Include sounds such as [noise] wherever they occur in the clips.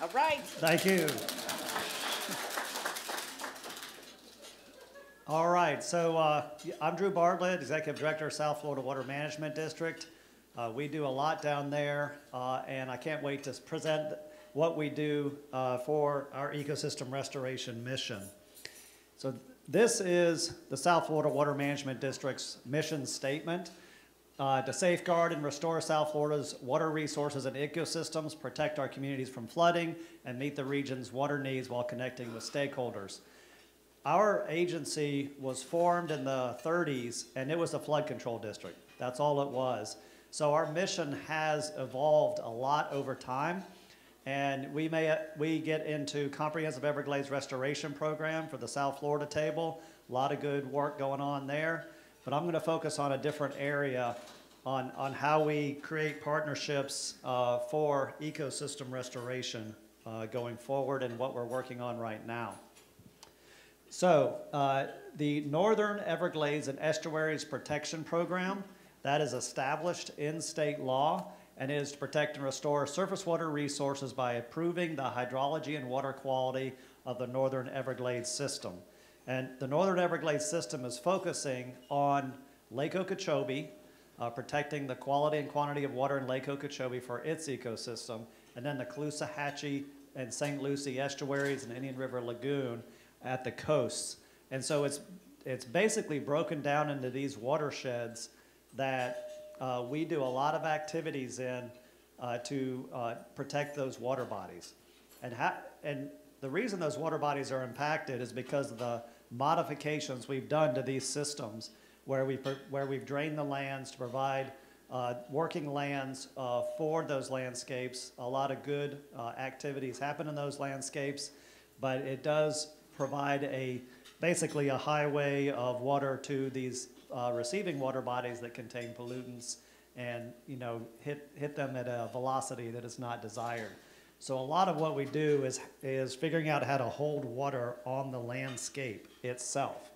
All right. Thank you. All right, so uh, I'm Drew Bartlett, Executive Director of South Florida Water Management District. Uh, we do a lot down there, uh, and I can't wait to present what we do uh, for our ecosystem restoration mission. So this is the South Florida Water Management District's mission statement. Uh, to safeguard and restore South Florida's water resources and ecosystems, protect our communities from flooding, and meet the region's water needs while connecting with stakeholders. Our agency was formed in the 30s, and it was a flood control district. That's all it was. So our mission has evolved a lot over time, and we may we get into comprehensive Everglades restoration program for the South Florida table. A lot of good work going on there, but I'm going to focus on a different area on, on how we create partnerships uh, for ecosystem restoration uh, going forward and what we're working on right now. So uh, the Northern Everglades and Estuaries Protection Program, that is established in state law and is to protect and restore surface water resources by improving the hydrology and water quality of the Northern Everglades system. And the Northern Everglades system is focusing on Lake Okeechobee, uh, protecting the quality and quantity of water in Lake Okeechobee for its ecosystem, and then the Caloosahatchee and St. Lucie estuaries and Indian River Lagoon at the coasts. And so it's, it's basically broken down into these watersheds that uh, we do a lot of activities in uh, to uh, protect those water bodies. And, and the reason those water bodies are impacted is because of the modifications we've done to these systems where, we, where we've drained the lands to provide uh, working lands uh, for those landscapes. A lot of good uh, activities happen in those landscapes, but it does provide a basically a highway of water to these uh, receiving water bodies that contain pollutants and you know hit hit them at a velocity that is not desired. So a lot of what we do is is figuring out how to hold water on the landscape itself.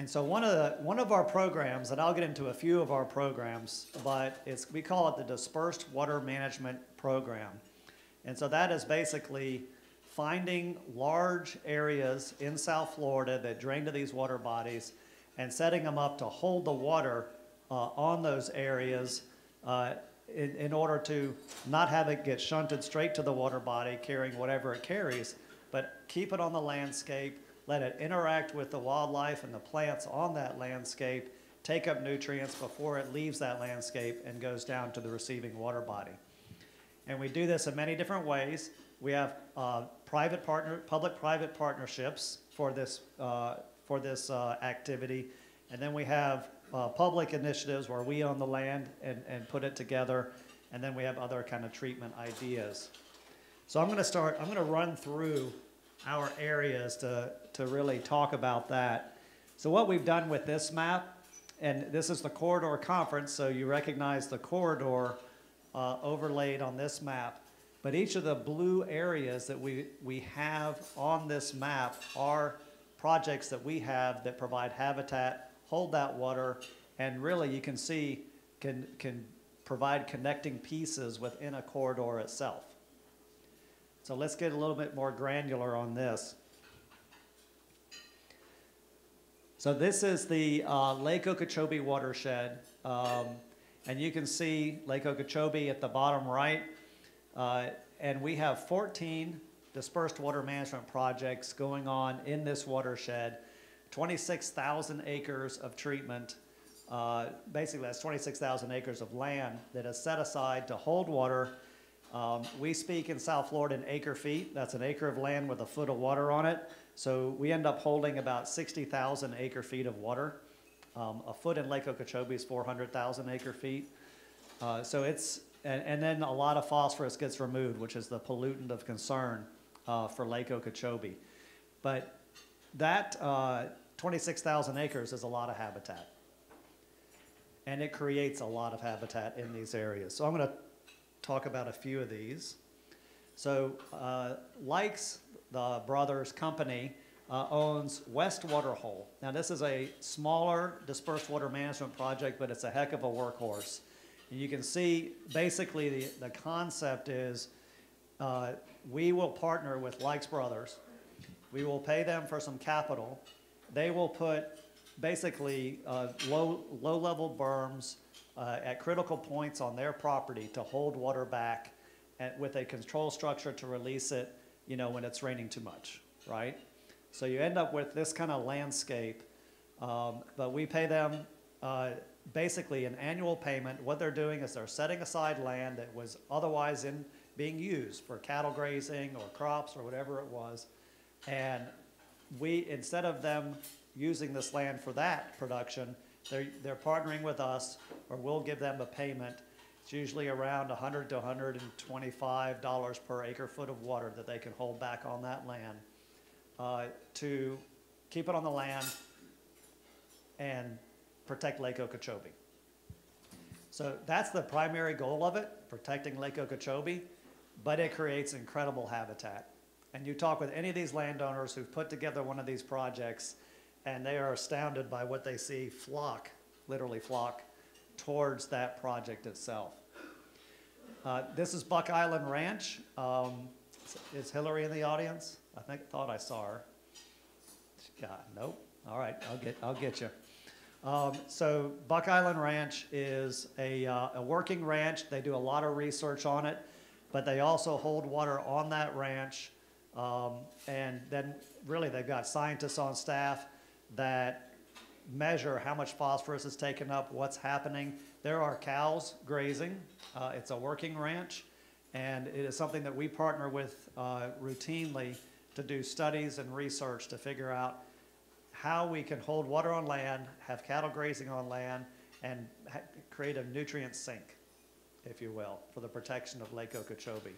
And so one of the one of our programs, and I'll get into a few of our programs, but it's we call it the Dispersed Water Management Program. And so that is basically finding large areas in South Florida that drain to these water bodies and setting them up to hold the water uh, on those areas uh, in, in order to not have it get shunted straight to the water body carrying whatever it carries, but keep it on the landscape, let it interact with the wildlife and the plants on that landscape, take up nutrients before it leaves that landscape and goes down to the receiving water body. And we do this in many different ways. We have uh, private partner, public-private partnerships for this, uh, for this uh, activity. And then we have uh, public initiatives where we own the land and, and put it together. And then we have other kind of treatment ideas. So I'm going to start, I'm going to run through our areas to, to really talk about that. So what we've done with this map, and this is the corridor conference, so you recognize the corridor uh, overlaid on this map. But each of the blue areas that we, we have on this map are projects that we have that provide habitat, hold that water, and really you can see can, can provide connecting pieces within a corridor itself. So let's get a little bit more granular on this. So this is the uh, Lake Okeechobee watershed. Um, and you can see Lake Okeechobee at the bottom right. Uh, and we have 14 dispersed water management projects going on in this watershed, 26,000 acres of treatment. Uh, basically, that's 26,000 acres of land that is set aside to hold water. Um, we speak in South Florida in acre feet. That's an acre of land with a foot of water on it. So we end up holding about 60,000 acre feet of water. Um, a foot in Lake Okeechobee is 400,000 acre feet. Uh, so it's and, and, then a lot of phosphorus gets removed, which is the pollutant of concern uh, for Lake Okeechobee. But that uh, 26,000 acres is a lot of habitat. And it creates a lot of habitat in these areas. So I'm going to talk about a few of these. So uh, Lykes, the brothers company, uh, owns West Waterhole. Now this is a smaller dispersed water management project, but it's a heck of a workhorse. And you can see basically the, the concept is uh, we will partner with Lykes Brothers. We will pay them for some capital. They will put basically uh, low, low-level berms uh, at critical points on their property to hold water back and with a control structure to release it, you know, when it's raining too much, right? So you end up with this kind of landscape, um, but we pay them uh, basically an annual payment. What they're doing is they're setting aside land that was otherwise in, being used for cattle grazing or crops or whatever it was. And we, instead of them using this land for that production, they're, they're partnering with us, or we'll give them a payment. It's usually around hundred to hundred and twenty-five dollars per acre foot of water that they can hold back on that land, uh, to keep it on the land and protect Lake Okeechobee. So that's the primary goal of it, protecting Lake Okeechobee, but it creates incredible habitat. And you talk with any of these landowners who've put together one of these projects, and they are astounded by what they see flock, literally flock, towards that project itself. Uh, this is Buck Island Ranch. Um, is Hillary in the audience? I think, thought I saw her. God, nope. All right, I'll get, I'll get you. Um, so Buck Island Ranch is a, uh, a working ranch. They do a lot of research on it, but they also hold water on that ranch. Um, and then really they've got scientists on staff that measure how much phosphorus is taken up, what's happening. There are cows grazing. Uh, it's a working ranch, and it is something that we partner with uh, routinely to do studies and research to figure out how we can hold water on land, have cattle grazing on land, and create a nutrient sink, if you will, for the protection of Lake Okeechobee.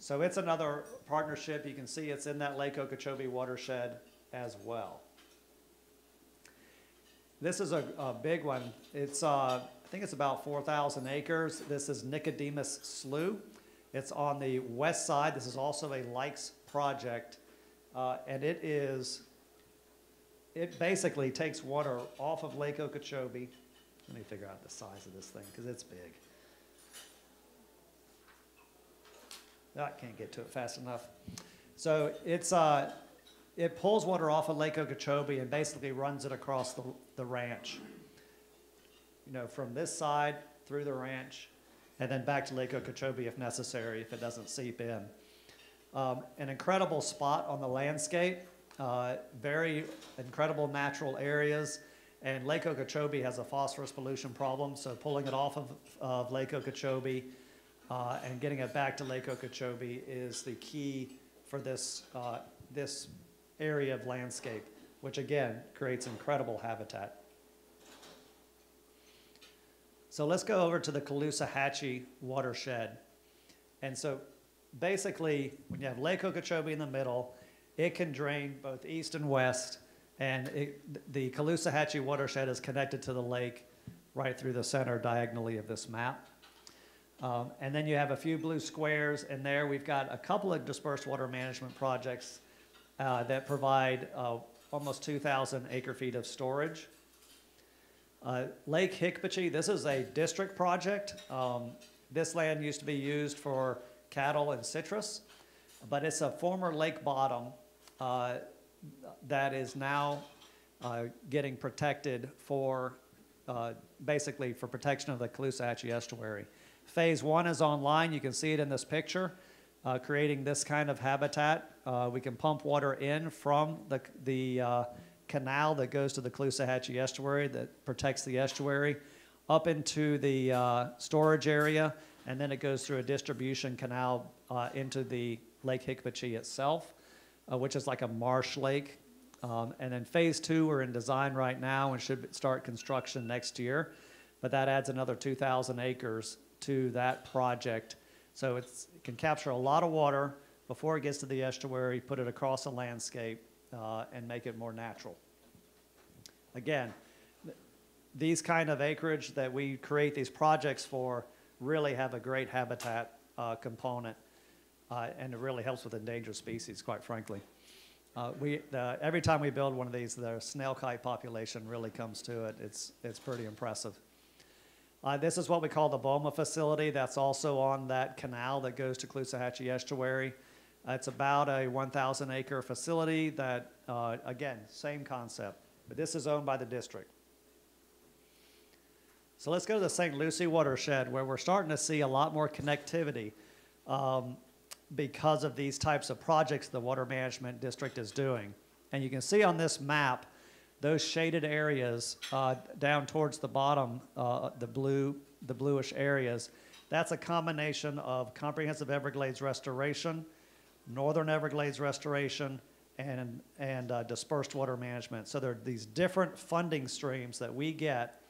So it's another partnership. You can see it's in that Lake Okeechobee watershed as well. This is a, a big one. It's, uh, I think it's about 4,000 acres. This is Nicodemus Slough. It's on the west side. This is also a Lykes project. Uh, and it is, it basically takes water off of Lake Okeechobee. Let me figure out the size of this thing because it's big. I can't get to it fast enough. So it's, uh, it pulls water off of Lake Okeechobee and basically runs it across the, the ranch. You know, from this side through the ranch and then back to Lake Okeechobee if necessary, if it doesn't seep in. Um, an incredible spot on the landscape, uh, very incredible natural areas. And Lake Okeechobee has a phosphorus pollution problem, so pulling it off of, of Lake Okeechobee uh, and getting it back to Lake Okeechobee is the key for this, uh, this area of landscape, which again creates incredible habitat. So let's go over to the Caloosahatchee watershed. And so basically, when you have Lake Okeechobee in the middle, it can drain both east and west, and it, the Caloosahatchee watershed is connected to the lake right through the center diagonally of this map. Um, and then you have a few blue squares, and there we've got a couple of dispersed water management projects uh, that provide uh, almost 2,000 acre feet of storage. Uh, Lake Hicpochee, this is a district project. Um, this land used to be used for cattle and citrus, but it's a former lake bottom uh, that is now uh, getting protected for uh, basically for protection of the Caloosahatchee estuary. Phase one is online. You can see it in this picture, uh, creating this kind of habitat. Uh, we can pump water in from the, the uh, canal that goes to the Caloosahatchee estuary that protects the estuary up into the uh, storage area, and then it goes through a distribution canal uh, into the Lake Hicpochee itself, uh, which is like a marsh lake. Um, and then phase two, we're in design right now and should start construction next year. But that adds another 2,000 acres to that project. So it can capture a lot of water before it gets to the estuary, put it across the landscape, uh, and make it more natural. Again, th- these kind of acreage that we create these projects for really have a great habitat uh, component, uh, and it really helps with endangered species, quite frankly. Uh, we, every time we build one of these, the snail kite population really comes to it. It's, it's pretty impressive. Uh, this is what we call the BOMA facility. That's also on that canal that goes to Caloosahatchee Estuary. Uh, it's about a 1,000 acre facility that, uh, again, same concept, but this is owned by the district. So let's go to the St. Lucie watershed where we're starting to see a lot more connectivity um, because of these types of projects the Water Management District is doing. And you can see on this map those shaded areas uh, down towards the bottom, uh, the blue, the bluish areas. That's a combination of comprehensive Everglades restoration, northern Everglades restoration, and, and uh, dispersed water management. So there are these different funding streams that we get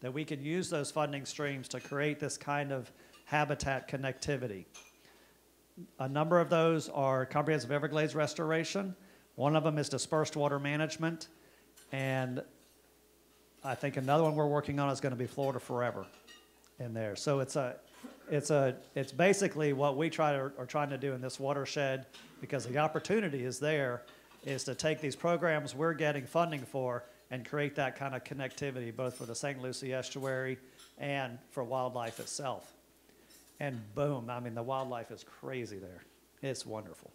that we can use those funding streams to create this kind of habitat connectivity. A number of those are comprehensive Everglades restoration. One of them is dispersed water management. And I think another one we're working on is going to be Florida Forever in there. So it's a, it's a, it's basically what we try to, are trying to do in this watershed because the opportunity is there is to take these programs we're getting funding for and create that kind of connectivity both for the St. Lucie estuary and for wildlife itself. And boom, I mean, the wildlife is crazy there. It's wonderful.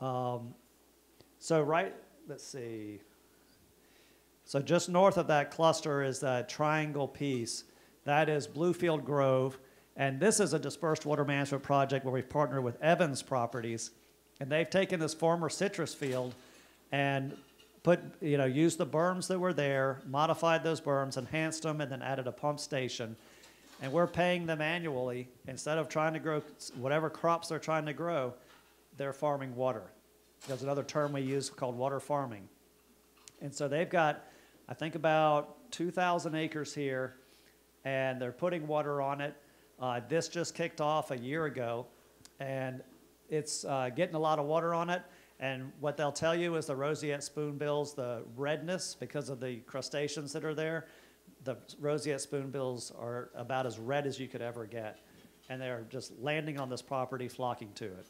Um, so, right, let's see. So, just north of that cluster is that triangle piece. That is Bluefield Grove. And this is a dispersed water management project where we've partnered with Evans Properties. And they've taken this former citrus field and put, you know, used the berms that were there, modified those berms, enhanced them, and then added a pump station. And we're paying them annually. Instead of trying to grow whatever crops they're trying to grow, they're farming water. There's another term we use called water farming. And so they've got, I think, about 2,000 acres here, and they're putting water on it. Uh, this just kicked off a year ago, and it's uh, getting a lot of water on it. And what they'll tell you is the roseate spoonbills, the redness because of the crustaceans that are there, the roseate spoonbills are about as red as you could ever get. And they're just landing on this property, flocking to it.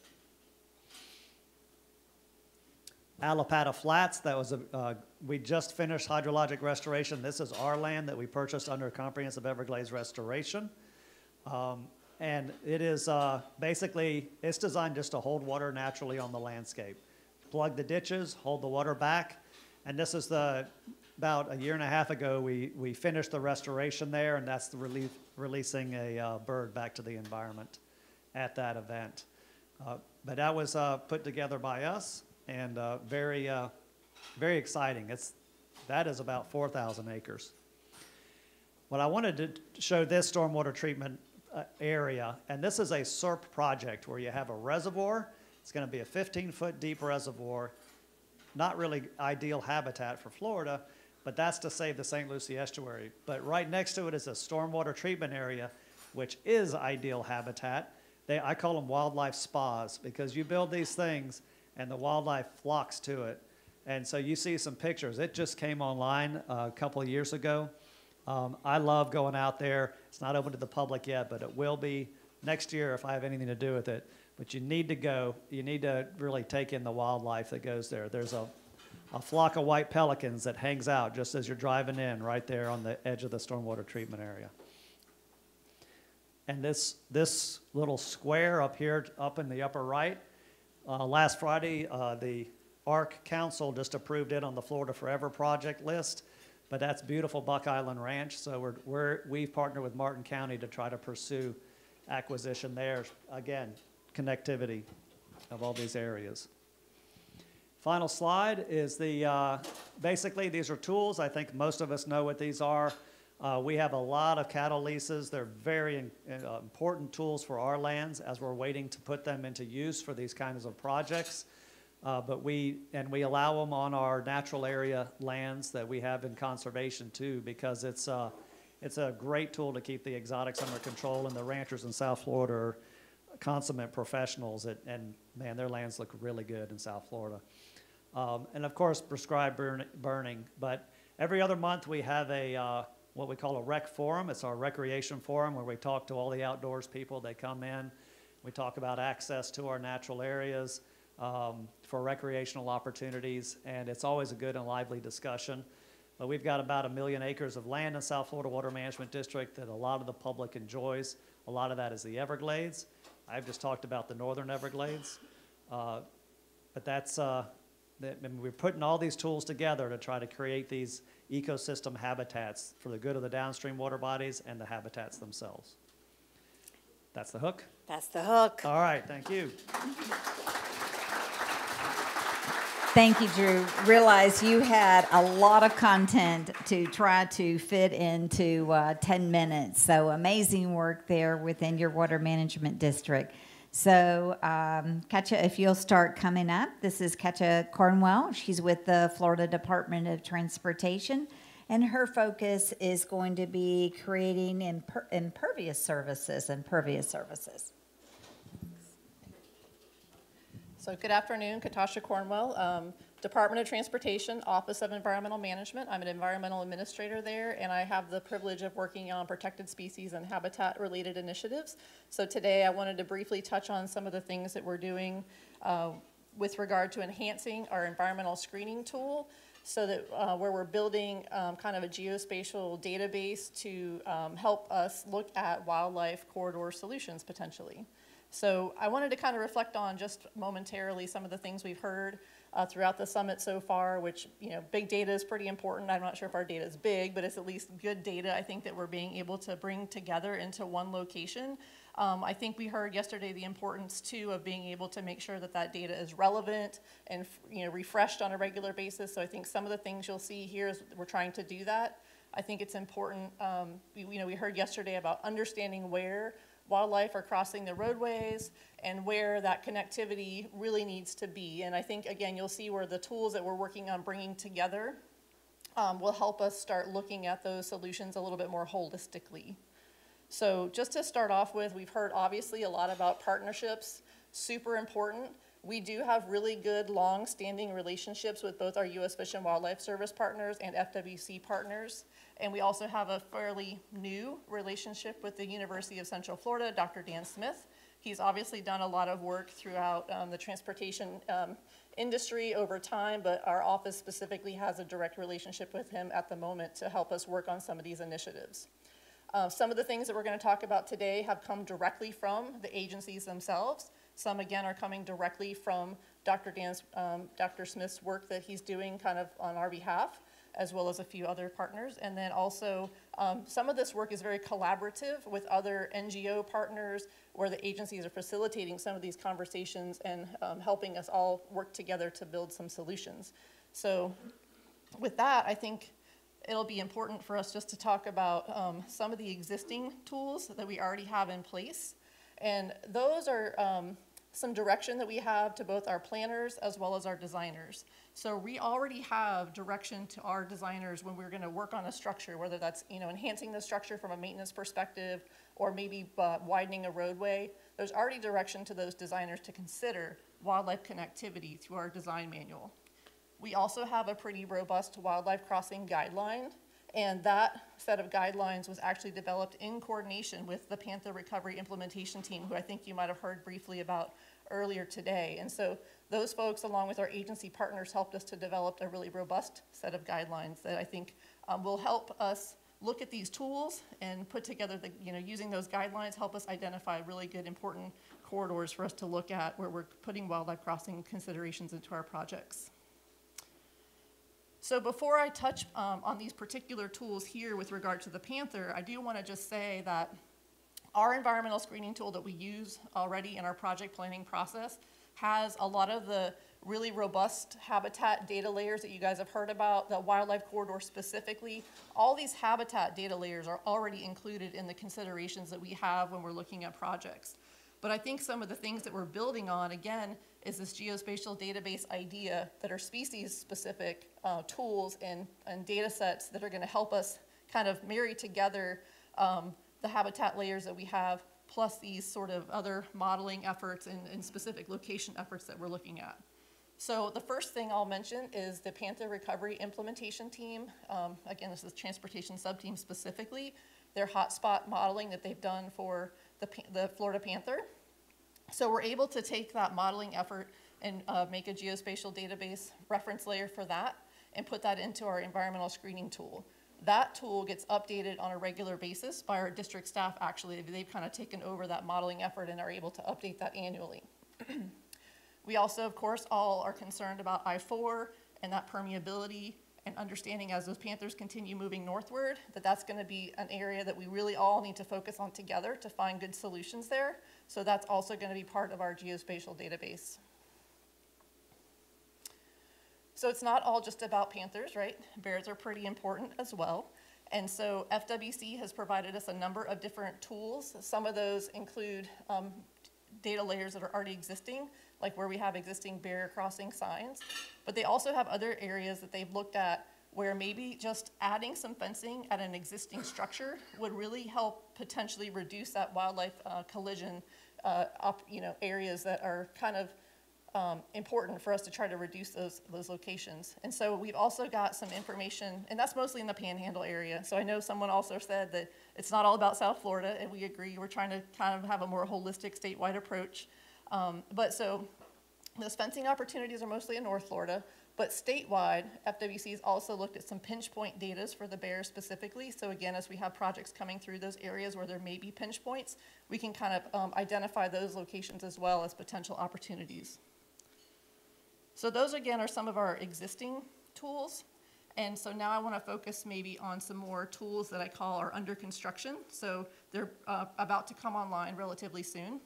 Allapattah Flats, that was a, uh, we just finished hydrologic restoration. This is our land that we purchased under comprehensive Everglades restoration. Um, and it is uh, basically, it's designed just to hold water naturally on the landscape plug the ditches, hold the water back. And this is the, about a year and a half ago, we, we finished the restoration there, and that's the relief, releasing a uh, bird back to the environment at that event. Uh, but that was uh, put together by us and uh, very, uh, very exciting. It's, that is about 4,000 acres. What I wanted to show this stormwater treatment uh, area, and this is a CERP project where you have a reservoir it's going to be a 15 foot deep reservoir, not really ideal habitat for Florida, but that's to save the St. Lucie estuary. But right next to it is a stormwater treatment area, which is ideal habitat. They, I call them wildlife spas because you build these things and the wildlife flocks to it. And so you see some pictures. It just came online a couple of years ago. Um, I love going out there. It's not open to the public yet, but it will be next year if I have anything to do with it. But you need to go, you need to really take in the wildlife that goes there. There's a, a flock of white pelicans that hangs out just as you're driving in right there on the edge of the stormwater treatment area. And this, this little square up here, up in the upper right, uh, last Friday, uh, the ARC Council just approved it on the Florida Forever project list. But that's beautiful Buck Island Ranch. So we're, we're, we've partnered with Martin County to try to pursue acquisition there. Again, connectivity of all these areas. Final slide is the, uh, basically these are tools. I think most of us know what these are. Uh, we have a lot of cattle leases. They're very in, uh, important tools for our lands as we're waiting to put them into use for these kinds of projects. Uh, but we, and we allow them on our natural area lands that we have in conservation too, because it's, uh, it's a great tool to keep the exotics under control and the ranchers in South Florida are consummate professionals, at, and man, their lands look really good in South Florida. Um, and of course, prescribed burn, burning. But every other month, we have a uh, what we call a rec forum. It's our recreation forum where we talk to all the outdoors people. They come in. We talk about access to our natural areas um, for recreational opportunities, and it's always a good and lively discussion. But we've got about a million acres of land in South Florida Water Management District that a lot of the public enjoys. A lot of that is the Everglades. I've just talked about the northern Everglades. Uh, But that's, uh, that, we're putting all these tools together to try to create these ecosystem habitats for the good of the downstream water bodies and the habitats themselves. That's the hook. That's the hook. All right, thank you. Thank you, Drew. Realize you had a lot of content to try to fit into uh, 10 minutes. So amazing work there within your water management district. So, um, if you'll start coming up, this is Katasha Cornwell. She's with the Florida Department of Transportation, and her focus is going to be creating imper- impervious services, impervious services. So good afternoon, Katasha Cornwell, um, Department of Transportation, Office of Environmental Management. I'm an environmental administrator there, and I have the privilege of working on protected species and habitat-related initiatives. So today, I wanted to briefly touch on some of the things that we're doing uh, with regard to enhancing our environmental screening tool, so that uh, where we're building um, kind of a geospatial database to um, help us look at wildlife corridor solutions potentially. So I wanted to kind of reflect on just momentarily some of the things we've heard uh, throughout the summit so far, which, you know, big data is pretty important. I'm not sure if our data is big, but it's at least good data, I think, that we're being able to bring together into one location. Um, I think we heard yesterday the importance, too, of being able to make sure that that data is relevant and, you know, refreshed on a regular basis. So I think some of the things you'll see here is we're trying to do that. I think it's important, um, we, you know, we heard yesterday about understanding where wildlife are crossing the roadways and where that connectivity really needs to be. And I think, again, you'll see where the tools that we're working on bringing together um, will help us start looking at those solutions a little bit more holistically. So just to start off with, we've heard obviously a lot about partnerships, super important. We do have really good, long-standing relationships with both our U.S. Fish and Wildlife Service partners and FWC partners. And we also have a fairly new relationship with the University of Central Florida, Dr. Dan Smith. He's obviously done a lot of work throughout um, the transportation um, industry over time, but our office specifically has a direct relationship with him at the moment to help us work on some of these initiatives. Uh, some of the things that we're going to talk about today have come directly from the agencies themselves. Some, again, are coming directly from Dr. Dan's, um, Dr. Smith's work that he's doing kind of on our behalf as well as a few other partners. And then also, um, some of this work is very collaborative with other NGO partners where the agencies are facilitating some of these conversations and um, helping us all work together to build some solutions. So with that, I think it'll be important for us just to talk about um, some of the existing tools that we already have in place. And those are um, some direction that we have to both our planners as well as our designers. So we already have direction to our designers when we're gonna work on a structure, whether that's, you know, enhancing the structure from a maintenance perspective or maybe uh, widening a roadway. There's already direction to those designers to consider wildlife connectivity through our design manual. We also have a pretty robust wildlife crossing guideline and that set of guidelines was actually developed in coordination with the Panther Recovery Implementation Team, who I think you might have heard briefly about earlier today. And so those folks, along with our agency partners, helped us to develop a really robust set of guidelines that I think um, will help us look at these tools and put together the, you know, using those guidelines, help us identify really good, important corridors for us to look at where we're putting wildlife crossing considerations into our projects. So before I touch um, on these particular tools here with regard to the Panther, I do want to just say that our environmental screening tool that we use already in our project planning process has a lot of the really robust habitat data layers that you guys have heard about, the wildlife corridor specifically. All these habitat data layers are already included in the considerations that we have when we're looking at projects. But I think some of the things that we're building on, again, is this geospatial database idea that are species-specific uh, tools and, and data sets that are going to help us kind of marry together um, the habitat layers that we have plus these sort of other modeling efforts and, and specific location efforts that we're looking at. So the first thing I'll mention is the Panther Recovery Implementation Team. Um, again, this is transportation subteam specifically. Their hotspot modeling that they've done for the, the Florida Panther. So we're able to take that modeling effort and uh, make a geospatial database reference layer for that. and put that into our environmental screening tool. That tool gets updated on a regular basis by our district staff, actually. They've kind of taken over that modeling effort and are able to update that annually. [clears throat] We also, of course, all are concerned about I-4 and that permeability and understanding as those panthers continue moving northward, that that's going to be an area that we really all need to focus on together to find good solutions there. So that's also going to be part of our geospatial database. So it's not all just about panthers, right? Bears are pretty important as well. And so FWC has provided us a number of different tools. Some of those include um, data layers that are already existing, like where we have existing barrier crossing signs. But they also have other areas that they've looked at where maybe just adding some fencing at an existing structure would really help potentially reduce that wildlife uh, collision, uh, up, you know, areas that are kind of um, important for us to try to reduce those, those locations. And so we've also got some information, and that's mostly in the panhandle area. So I know someone also said that it's not all about South Florida, and we agree. We're trying to kind of have a more holistic statewide approach. Um, but so those fencing opportunities are mostly in North Florida, but statewide, FWC has also looked at some pinch point data for the bears specifically. So again, as we have projects coming through those areas where there may be pinch points, we can kind of um, identify those locations as well as potential opportunities. So those again are some of our existing tools. And so now I want to focus maybe on some more tools that I call are under construction. So they're uh, about to come online relatively soon.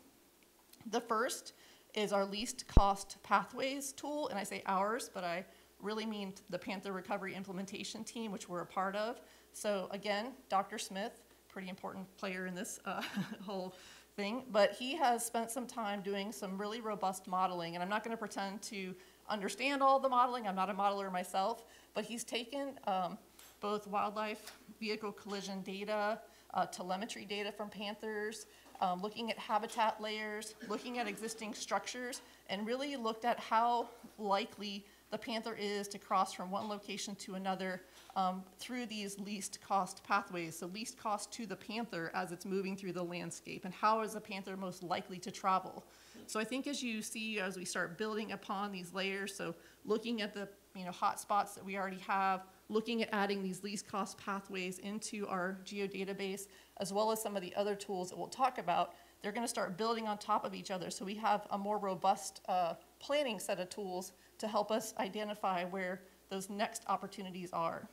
The first is our least cost pathways tool, and I say ours, but I really mean the Panther Recovery Implementation Team, which we're a part of. So again, Dr. Smith, pretty important player in this uh, [laughs] whole thing, but he has spent some time doing some really robust modeling, and I'm not going to pretend to understand all the modeling. I'm not a modeler myself, but he's taken um, both wildlife vehicle collision data, uh, telemetry data from panthers, um, looking at habitat layers, looking at existing structures, and really looked at how likely the panther is to cross from one location to another um, through these least cost pathways. So least cost to the panther as it's moving through the landscape, and how is the panther most likely to travel? So I think as you see, as we start building upon these layers, so looking at the you know hot spots that we already have, looking at adding these least cost pathways into our geodatabase, as well as some of the other tools that we'll talk about, they're going to start building on top of each other. So we have a more robust uh, planning set of tools to help us identify where those next opportunities are.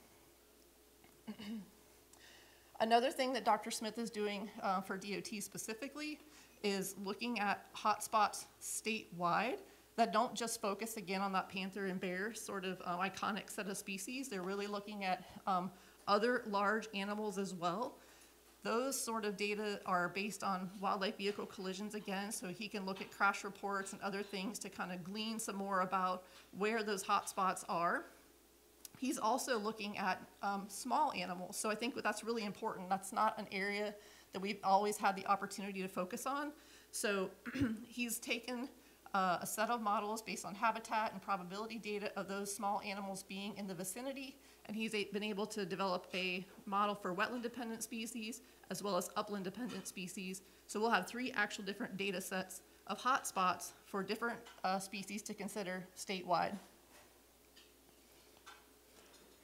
[clears throat] Another thing that Dr. Smith is doing uh, for DOT specifically is looking at hotspots statewide that don't just focus again on that panther and bear sort of um, iconic set of species. They're really looking at um, other large animals as well. Those sort of data are based on wildlife vehicle collisions again, so he can look at crash reports and other things to kind of glean some more about where those hotspots are. He's also looking at um, small animals, so I think that's really important. That's not an area that we've always had the opportunity to focus on. So [clears throat] he's taken uh, a set of models based on habitat and probability data of those small animals being in the vicinity, and he's a, been able to develop a model for wetland-dependent species as well as upland-dependent species. So we'll have three actual different data sets of hotspots for different uh, species to consider statewide.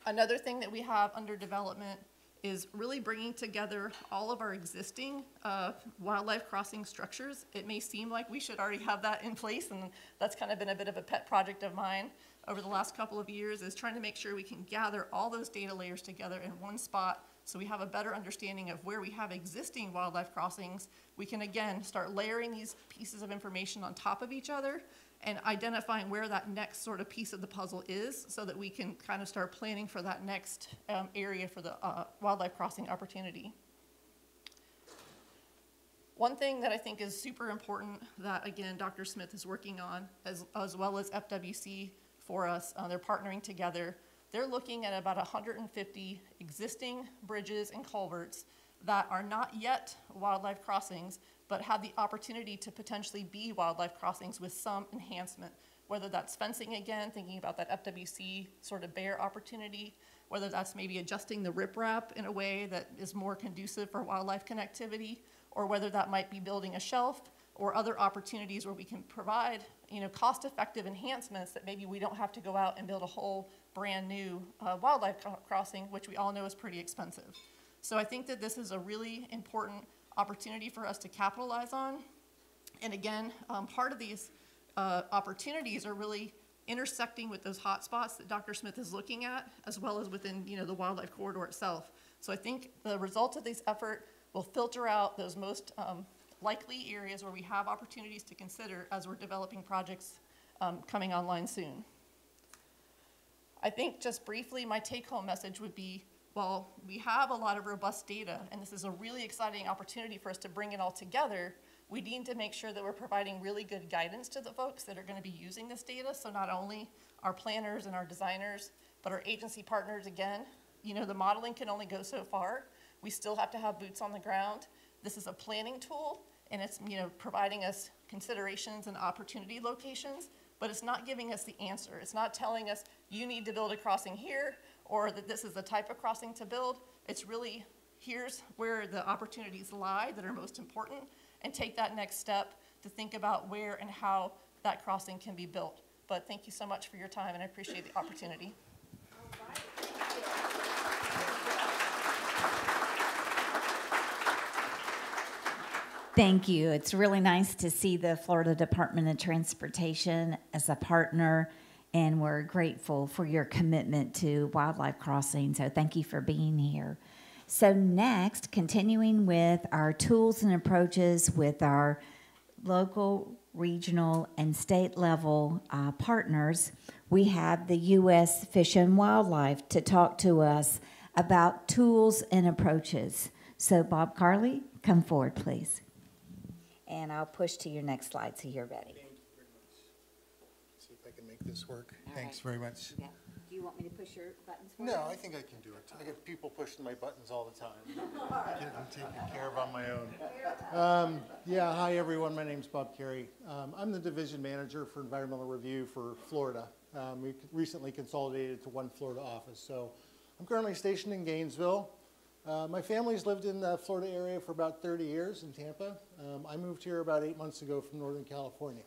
Another thing that we have under development is really bringing together all of our existing uh, wildlife crossing structures. It may seem like we should already have that in place, and that's kind of been a bit of a pet project of mine over the last couple of years, is trying to make sure we can gather all those data layers together in one spot so we have a better understanding of where we have existing wildlife crossings. We can, again, start layering these pieces of information on top of each other and identifying where that next sort of piece of the puzzle is so that we can kind of start planning for that next um, area for the uh, wildlife crossing opportunity. One thing that I think is super important that, again, Dr. Smith is working on, as, as well as FWC for us, uh, they're partnering together. They're looking at about 150 existing bridges and culverts that are not yet wildlife crossings, but have the opportunity to potentially be wildlife crossings with some enhancement, whether that's fencing again, thinking about that FWC sort of bear opportunity, whether that's maybe adjusting the riprap in a way that is more conducive for wildlife connectivity, or whether that might be building a shelf or other opportunities where we can provide you know, cost-effective enhancements that maybe we don't have to go out and build a whole brand-new uh, wildlife crossing, which we all know is pretty expensive. So I think that this is a really important opportunity for us to capitalize on. And again, um, part of these uh, opportunities are really intersecting with those hotspots that Dr. Smith is looking at, as well as within, you know, the wildlife corridor itself. So I think the result of this effort will filter out those most um, likely areas where we have opportunities to consider as we're developing projects um, coming online soon. I think just briefly, my take-home message would be, while we have a lot of robust data, and this is a really exciting opportunity for us to bring it all together, we need to make sure that we're providing really good guidance to the folks that are gonna be using this data. So not only our planners and our designers, but our agency partners, again, you know, the modeling can only go so far. We still have to have boots on the ground. This is a planning tool, and it's, you know, providing us considerations and opportunity locations, but it's not giving us the answer. It's not telling us, you need to build a crossing here, or that this is the type of crossing to build. It's really, here's where the opportunities lie that are most important, and take that next step to think about where and how that crossing can be built. But thank you so much for your time, and I appreciate the opportunity. Thank you. It's really nice to see the Florida Department of Transportation as a partner, and we're grateful for your commitment to wildlife crossing. So thank you for being here. So next, continuing with our tools and approaches with our local, regional, and state level uh, partners, we have the U.S. Fish and Wildlife to talk to us about tools and approaches. So Bob Carey, come forward, please. And I'll push to your next slide so you're ready. Thank you very much. See if I can make this work. All Thanks right. very much. Yeah. Do you want me to push your buttons for you? No, I think I can do it. I get people pushing my buttons all the time. [laughs] Get them taken care of on my own. Um, Yeah, hi, everyone. My name's Bob Carey. Um, I'm the Division Manager for Environmental Review for Florida. Um, We recently consolidated to one Florida office, so I'm currently stationed in Gainesville. Uh, My family's lived in the Florida area for about 30 years in Tampa. Um, I moved here about eight months ago from Northern California.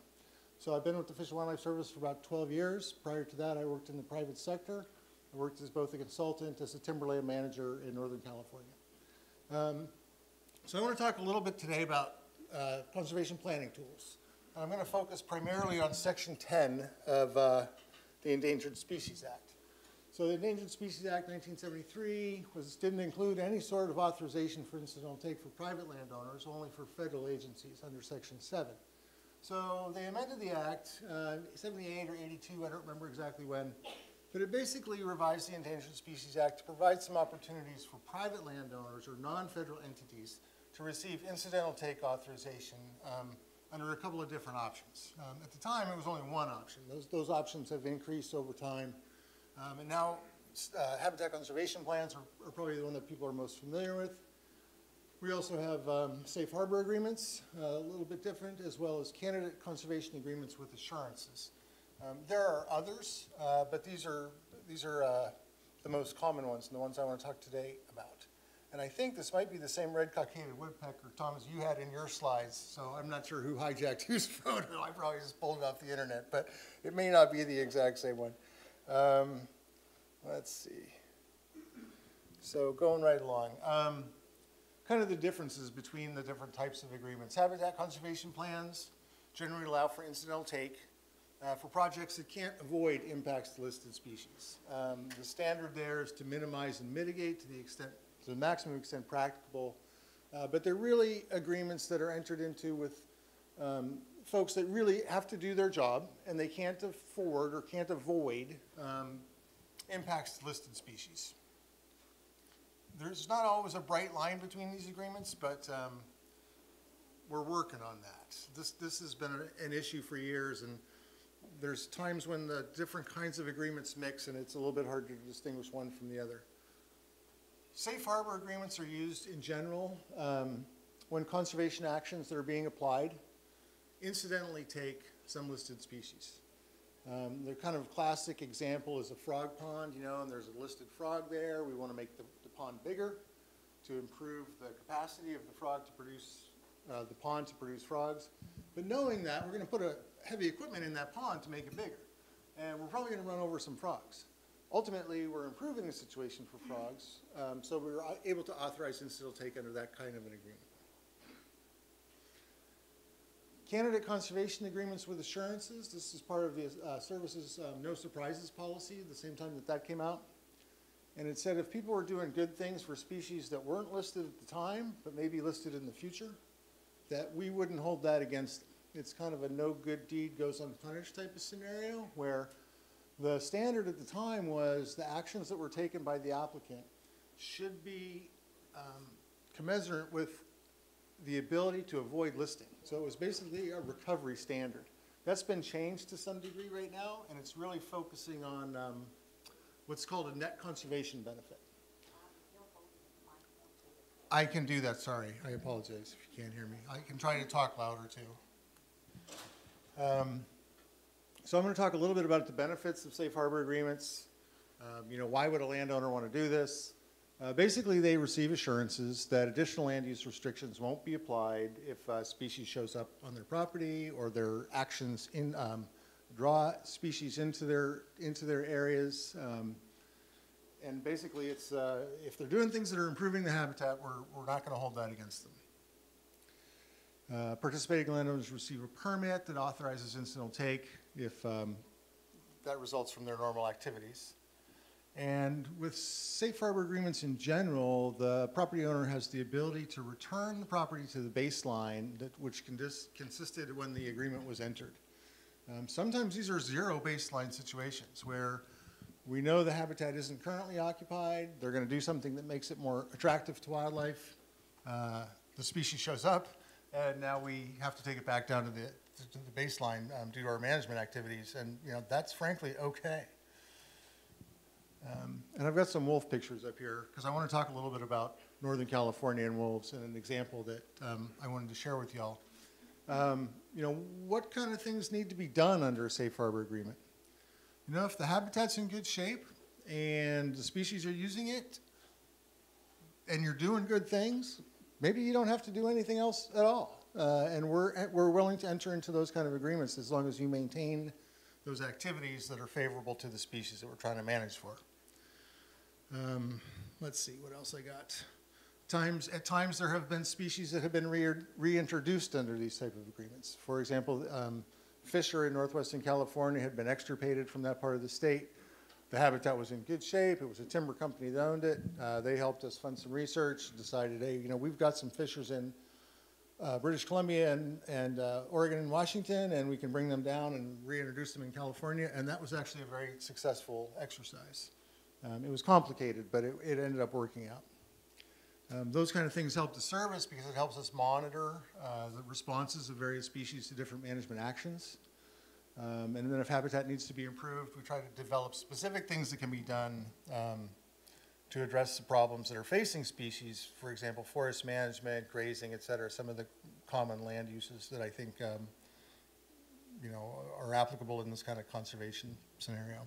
So I've been with the Fish and Wildlife Service for about 12 years. Prior to that, I worked in the private sector. I worked as both a consultant, as a timberland manager in Northern California. Um, So I want to talk a little bit today about uh, conservation planning tools. And I'm going to focus primarily on Section 10 of uh, the Endangered Species Act. So the Endangered Species Act 1973 was, didn't include any sort of authorization for incidental take for private landowners, only for federal agencies under Section 7. So they amended the act, uh, 78 or 82, I don't remember exactly when, but it basically revised the Endangered Species Act to provide some opportunities for private landowners or non-federal entities to receive incidental take authorization um, under a couple of different options. Um, At the time, it was only one option. Those, those options have increased over time. Um, And now uh, habitat conservation plans are are probably the one that people are most familiar with. We also have um, safe harbor agreements, uh, a little bit different, as well as candidate conservation agreements with assurances. Um, There are others, uh, but these are, these are uh, the most common ones, and the ones I want to talk today about. And I think this might be the same red cockaded woodpecker, Thomas, you had in your slides, so I'm not sure who hijacked [laughs] whose photo. I probably just pulled it off the internet, but it may not be the exact same one. Um, Let's see. So going right along. Um, kind of the differences between the different types of agreements. Habitat conservation plans generally allow for incidental take uh, for projects that can't avoid impacts to listed species. Um, The standard there is to minimize and mitigate to the extent, to the maximum extent practicable. Uh, But they're really agreements that are entered into with um, folks that really have to do their job and they can't afford or can't avoid um, impacts to listed species. There's not always a bright line between these agreements, but um, we're working on that. This, this has been a- an issue for years, and there's times when the different kinds of agreements mix, and it's a little bit hard to distinguish one from the other. Safe harbor agreements are used in general um, when conservation actions that are being applied incidentally take some listed species. Um, The kind of classic example is a frog pond, you know, and there's a listed frog there. We want to make the, the pond bigger to improve the capacity of the frog to produce, uh, the pond to produce frogs. But knowing that, we're going to put a heavy equipment in that pond to make it bigger. And we're probably going to run over some frogs. ultimately, we're improving the situation for frogs, um, so we were able to authorize incidental take under that kind of an agreement. Candidate conservation agreements with assurances, this is part of the uh, services um, no surprises policy, the same time that that came out. And it said if people were doing good things for species that weren't listed at the time, but maybe listed in the future, that we wouldn't hold that against them. It's kind of a no good deed goes unpunished type of scenario where the standard at the time was the actions that were taken by the applicant should be um, commensurate with the ability to avoid listing. So it was basically a recovery standard. That's been changed to some degree right now, and it's really focusing on um, what's called a net conservation benefit. I can do that, sorry. I apologize if you can't hear me. I can try to talk louder too. Um, So I'm going to talk a little bit about the benefits of safe harbor agreements. Um, You know, why would a landowner want to do this? Uh, Basically, they receive assurances that additional land use restrictions won't be applied if a species shows up on their property or their actions in, um, draw species into their, into their areas. Um, And basically, it's, uh, if they're doing things that are improving the habitat, we're, we're not going to hold that against them. Uh, Participating landowners receive a permit that authorizes incidental take if um, that results from their normal activities. And with safe harbor agreements in general, the property owner has the ability to return the property to the baseline that, which consisted when the agreement was entered. Um, Sometimes these are zero baseline situations where we know the habitat isn't currently occupied, they're gonna do something that makes it more attractive to wildlife. Uh, The species shows up, and now we have to take it back down to the, to the baseline um, due to our management activities, and, you know, that's frankly okay. Um, And I've got some wolf pictures up here, because I want to talk a little bit about Northern California and wolves, and an example that um, I wanted to share with y'all. Um, You know, what kind of things need to be done under a safe harbor agreement? You know, if the habitat's in good shape and the species are using it, and you're doing good things, maybe you don't have to do anything else at all. Uh, and we're, we're willing to enter into those kind of agreements as long as you maintain those activities that are favorable to the species that we're trying to manage for. Um, let's see, what else I got? Times, at times, there have been species that have been re- reintroduced under these type of agreements. For example, um, Fisher in northwestern California had been extirpated from that part of the state. The habitat was in good shape. It was a timber company that owned it. Uh, they helped us fund some research, decided, hey, you know, we've got some fishers in uh, British Columbia and, and uh, Oregon and Washington, and we can bring them down and reintroduce them in California. And that was actually a very successful exercise. Um, it was complicated, but it, it ended up working out. Um, those kind of things help the service because it helps us monitor uh, the responses of various species to different management actions. Um, and then if habitat needs to be improved, we try to develop specific things that can be done um, to address the problems that are facing species. For example, forest management, grazing, et cetera, some of the common land uses that I think, um, you know, are applicable in this kind of conservation scenario.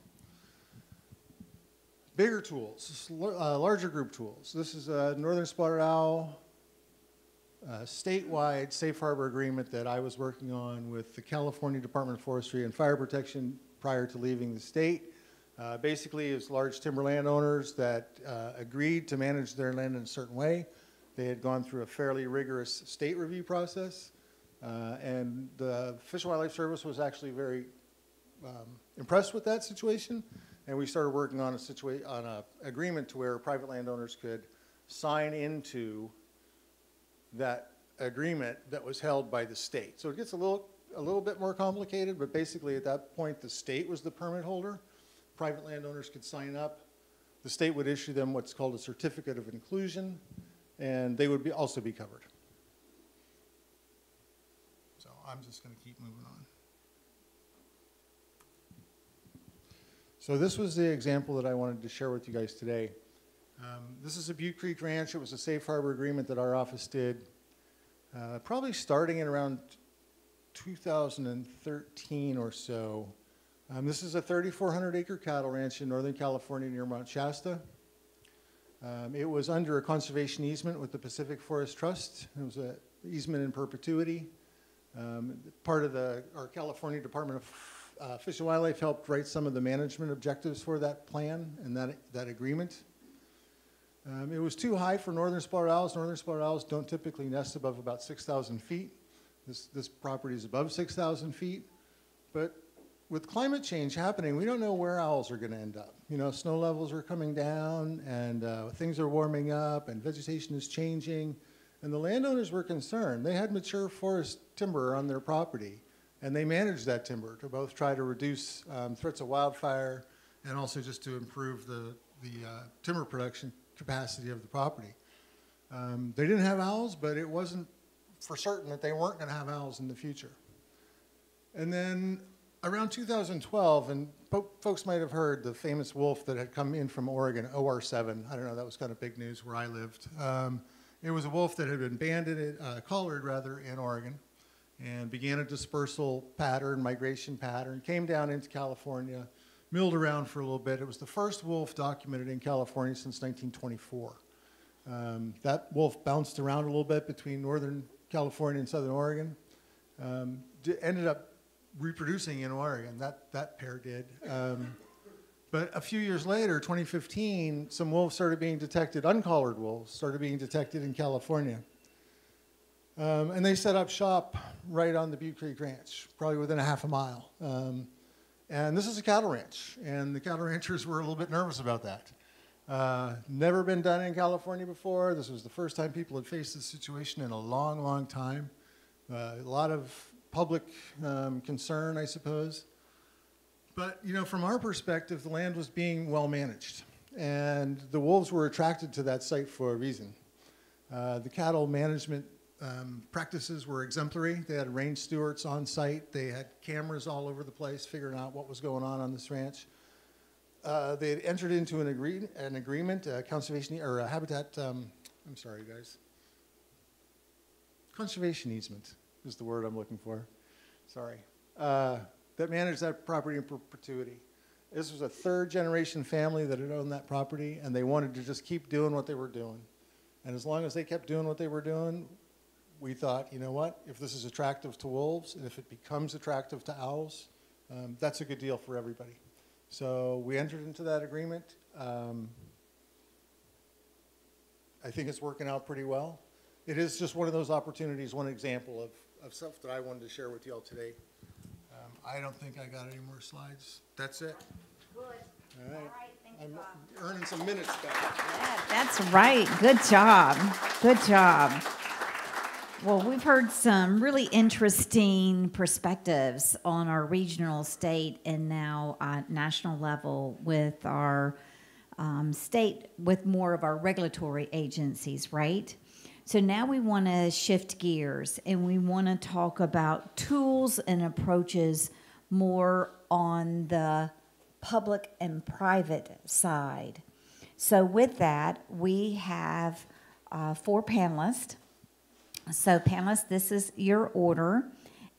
Bigger tools, uh, larger group tools. This is a northern spotted owl uh, statewide safe harbor agreement that I was working on with the California Department of Forestry and Fire Protection prior to leaving the state. Uh, basically, it's large timber landowners that uh, agreed to manage their land in a certain way. They had gone through a fairly rigorous state review process, uh, and the Fish and Wildlife Service was actually very um, impressed with that situation, and we started working on a situa- on a agreement to where private landowners could sign into that agreement that was held by the state. So it gets a little, a little bit more complicated, but basically at that point, the state was the permit holder. Private landowners could sign up. The state would issue them what's called a certificate of inclusion, and they would be, also be covered. So I'm just gonna keep moving on. So this was the example that I wanted to share with you guys today. Um, This is a Butte Creek Ranch. It was a safe harbor agreement that our office did, uh, probably starting in around 2013 or so. Um, This is a 3,400 acre cattle ranch in Northern California near Mount Shasta. Um, It was under a conservation easement with the Pacific Forest Trust. It was an easement in perpetuity. Um, Part of the, our California Department of uh, Fish and Wildlife helped write some of the management objectives for that plan and that, that agreement. Um, it was too high for northern spotted owls. Northern spotted owls don't typically nest above about 6,000 feet. This, this property is above 6,000 feet. But with climate change happening, we don't know where owls are going to end up. You know, snow levels are coming down and uh, things are warming up and vegetation is changing. And the landowners were concerned. They had mature forest timber on their property and they managed that timber to both try to reduce um, threats of wildfire and also just to improve the, the uh, timber production capacity of the property. Um, they didn't have owls, but it wasn't for certain that they weren't going to have owls in the future. And then around 2012, and folks might have heard the famous wolf that had come in from Oregon, OR7. I don't know, that was kind of big news where I lived. Um, it was a wolf that had been banded, uh, collared rather, in Oregon and began a dispersal pattern, migration pattern, came down into California, milled around for a little bit. It was the first wolf documented in California since 1924. Um, that wolf bounced around a little bit between Northern California and Southern Oregon. Um, ended up reproducing in Oregon. That, that pair did. Um, but a few years later, 2015, some wolves started being detected, uncollared wolves started being detected in California. Um, and they set up shop right on the Butte Creek Ranch, probably within a half a mile. Um, and this is a cattle ranch, and the cattle [laughs] ranchers were a little bit nervous about that. Uh, never been done in California before. This was the first time people had faced this situation in a long, long time. Uh, a lot of public um, concern, I suppose. But, you know, from our perspective, the land was being well managed. And the wolves were attracted to that site for a reason. Uh, the cattle management um, practices were exemplary. They had range stewards on site. They had cameras all over the place figuring out what was going on on this ranch. Uh, they had entered into an, agree- an agreement, a conservation or a habitat. Um, I'm sorry, guys. Conservation easement is the word I'm looking for. Sorry. Uh, that managed that property in perpetuity. This was a third generation family that had owned that property, and they wanted to just keep doing what they were doing. And as long as they kept doing what they were doing, we thought, you know what, if this is attractive to wolves and if it becomes attractive to owls, um, that's a good deal for everybody. So we entered into that agreement. Um, I think it's working out pretty well. It is just one of those opportunities, one example of, of stuff that I wanted to share with y'all today. Um, I don't think I got any more slides. That's it. Good. All right. All right, thank I'm Bob. earning some minutes back. Yeah, That's right. Good job. Good job. Well, we've heard some really interesting perspectives on our regional, state, and now uh, national level with our um, state, with more of our regulatory agencies, right? So now we want to shift gears and we want to talk about tools and approaches more on the public and private side. So, with that, we have uh, four panelists. So, panelists, this is your order.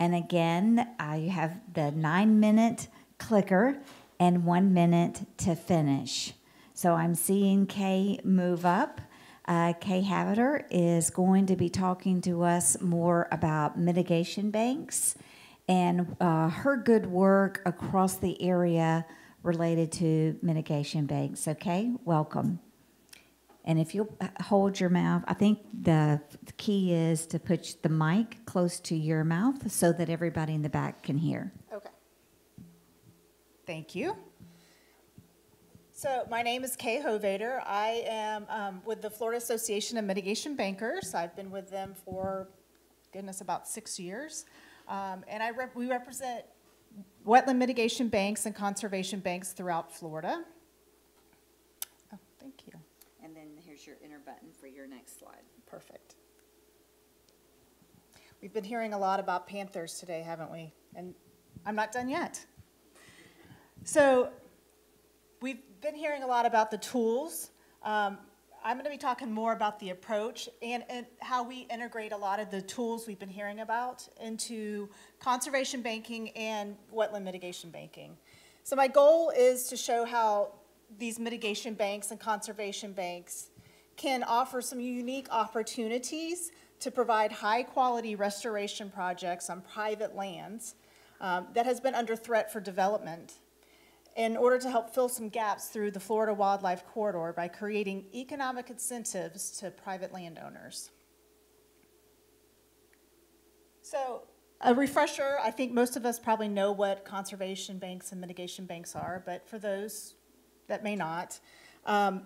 And again, I have the nine minute clicker and one minute to finish. So, I'm seeing Kae move up. Uh, Kae Hovater is going to be talking to us more about mitigation banks and uh, her good work across the area related to mitigation banks. Okay, welcome. And if you'll hold your mouth, I think the key is to put the mic close to your mouth so that everybody in the back can hear. Okay. Thank you. So my name is Kae Hovater. I am um, with the Florida Association of Mitigation Bankers. I've been with them for, goodness, about six years. Um, And I, rep- we represent wetland mitigation banks and conservation banks throughout Florida. Oh, thank you. Here's your enter button for your next slide. Perfect. We've been hearing a lot about panthers today, haven't we? And I'm not done yet. So we've been hearing a lot about the tools. Um, I'm going to be talking more about the approach and, and how we integrate a lot of the tools we've been hearing about into conservation banking and wetland mitigation banking. So my goal is to show how these mitigation banks and conservation banks can offer some unique opportunities to provide high-quality restoration projects on private lands um, that has been under threat for development in order to help fill some gaps through the Florida Wildlife Corridor by creating economic incentives to private landowners. So, a refresher, I think most of us probably know what conservation banks and mitigation banks are, but for those that may not, um,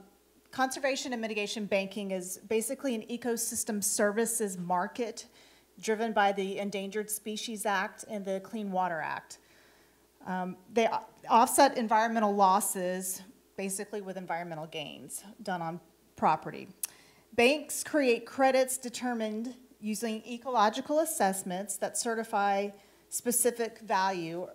conservation and mitigation banking is basically an ecosystem services market driven by the Endangered Species Act and the Clean Water Act. Um, they offset environmental losses basically with environmental gains done on property. Banks create credits determined using ecological assessments that certify specific value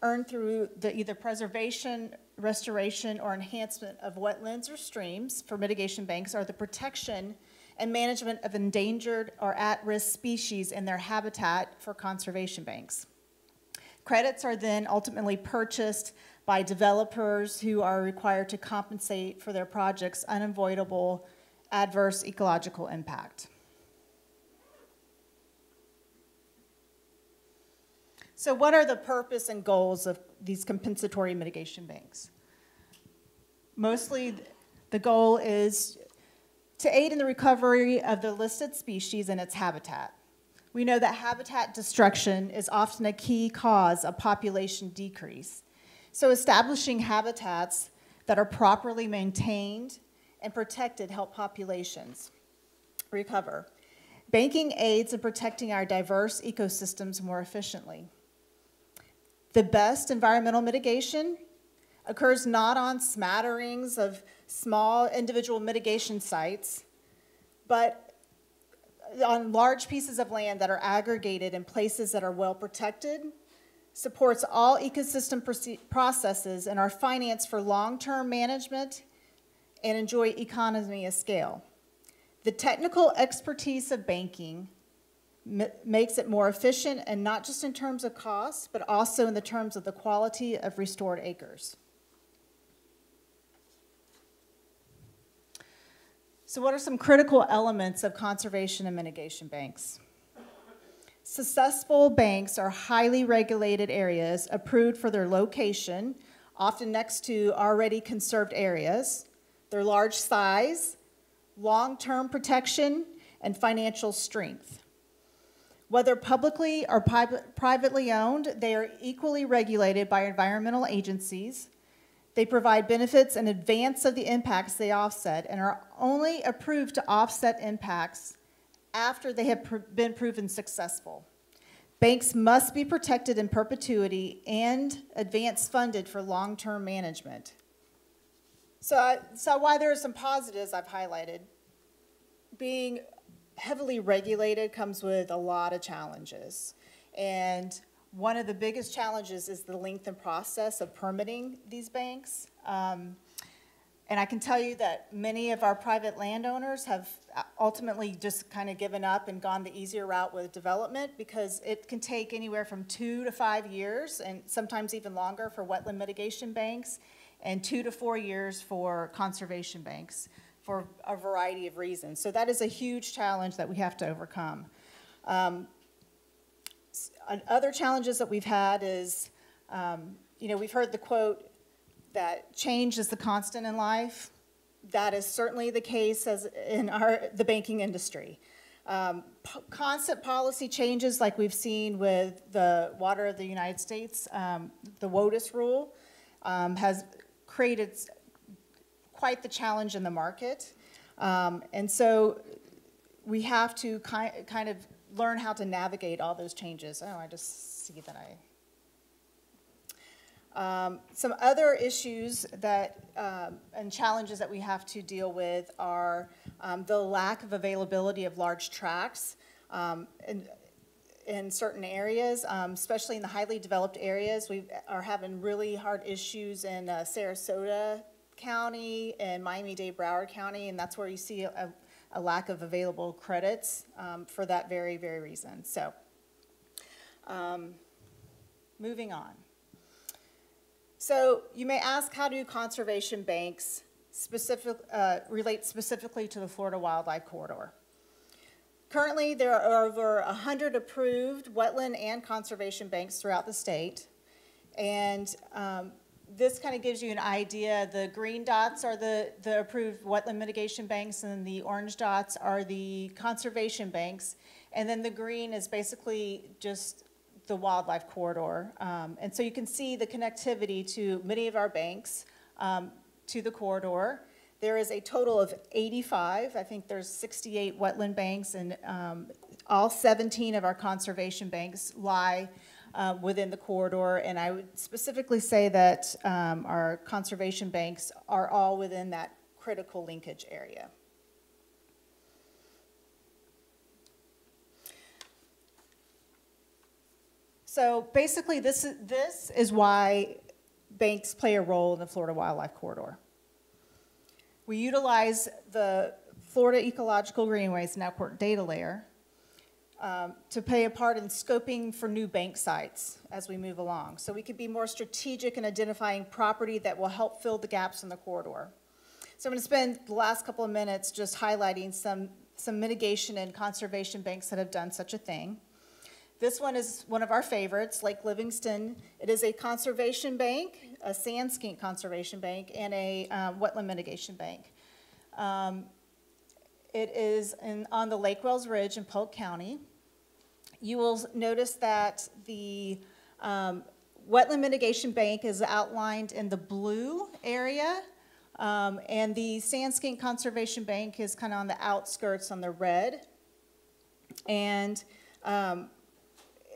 earned through the either preservation, restoration, or enhancement of wetlands or streams for mitigation banks, or the protection and management of endangered or at-risk species in their habitat for conservation banks. Credits are then ultimately purchased by developers who are required to compensate for their project's unavoidable adverse ecological impact. So what are the purpose and goals of these compensatory mitigation banks? Mostly, the goal is to aid in the recovery of the listed species and its habitat. We know that habitat destruction is often a key cause of population decrease. So establishing habitats that are properly maintained and protected help populations recover. Banking aids in protecting our diverse ecosystems more efficiently. The best environmental mitigation occurs not on smatterings of small individual mitigation sites, but on large pieces of land that are aggregated in places that are well protected, supports all ecosystem processes and are financed for long-term management and enjoy economy of scale. The technical expertise of banking makes it more efficient and not just in terms of cost, but also in the terms of the quality of restored acres. So what are some critical elements of conservation and mitigation banks? Successful banks are highly regulated areas approved for their location, often next to already conserved areas, their large size, long-term protection, and financial strength. Whether publicly or pri- privately owned, they are equally regulated by environmental agencies. They provide benefits in advance of the impacts they offset and are only approved to offset impacts after they have pr- been proven successful. Banks must be protected in perpetuity and advance funded for long-term management. So, so while there are some positives I've highlighted, being heavily regulated comes with a lot of challenges. And one of the biggest challenges is the length and process of permitting these banks. Um, and I can tell you that many of our private landowners have ultimately just kind of given up and gone the easier route with development because it can take anywhere from two to five years and sometimes even longer for wetland mitigation banks and two to four years for conservation banks for a variety of reasons. So that is a huge challenge that we have to overcome. Um, other challenges that we've had is, um, you know, we've heard the quote that change is the constant in life. That is certainly the case as in our the banking industry. Um, po- constant policy changes, like we've seen with the Water of the United States, um, the WOTUS rule, um, has created quite the challenge in the market. Um, and so we have to ki- kind of learn how to navigate all those changes. Oh, I just see that I. Um, some other issues that, um, and challenges that we have to deal with are um, the lack of availability of large tracts um, in, in certain areas, um, especially in the highly developed areas. We are having really hard issues in uh, Sarasota County and Miami-Dade Broward County, and that's where you see a, a lack of available credits um, for that very, very reason. So, um, moving on. So you may ask, how do conservation banks specific, uh, relate specifically to the Florida Wildlife Corridor? Currently, there are over 100 approved wetland and conservation banks throughout the state. And um, this kind of gives you an idea. The green dots are the, the approved wetland mitigation banks, and the orange dots are the conservation banks. And then the green is basically just the wildlife corridor. Um, and so you can see the connectivity to many of our banks um, to the corridor. There is a total of 85. I think there's 68 wetland banks, and um, all 17 of our conservation banks lie uh, within the corridor. And I would specifically say that um, our conservation banks are all within that critical linkage area. So basically, this is, this is why banks play a role in the Florida Wildlife Corridor. We utilize the Florida Ecological Greenways Network data layer um, to play a part in scoping for new bank sites as we move along. So we could be more strategic in identifying property that will help fill the gaps in the corridor. So I'm going to spend the last couple of minutes just highlighting some, some mitigation and conservation banks that have done such a thing. This one is one of our favorites, Lake Livingston. It is a conservation bank, a sand skink conservation bank, and a um, wetland mitigation bank. Um, it is in, on the Lake Wales Ridge in Polk County. You will notice that the um, wetland mitigation bank is outlined in the blue area, um, and the sand skink conservation bank is kind of on the outskirts on the red. And um,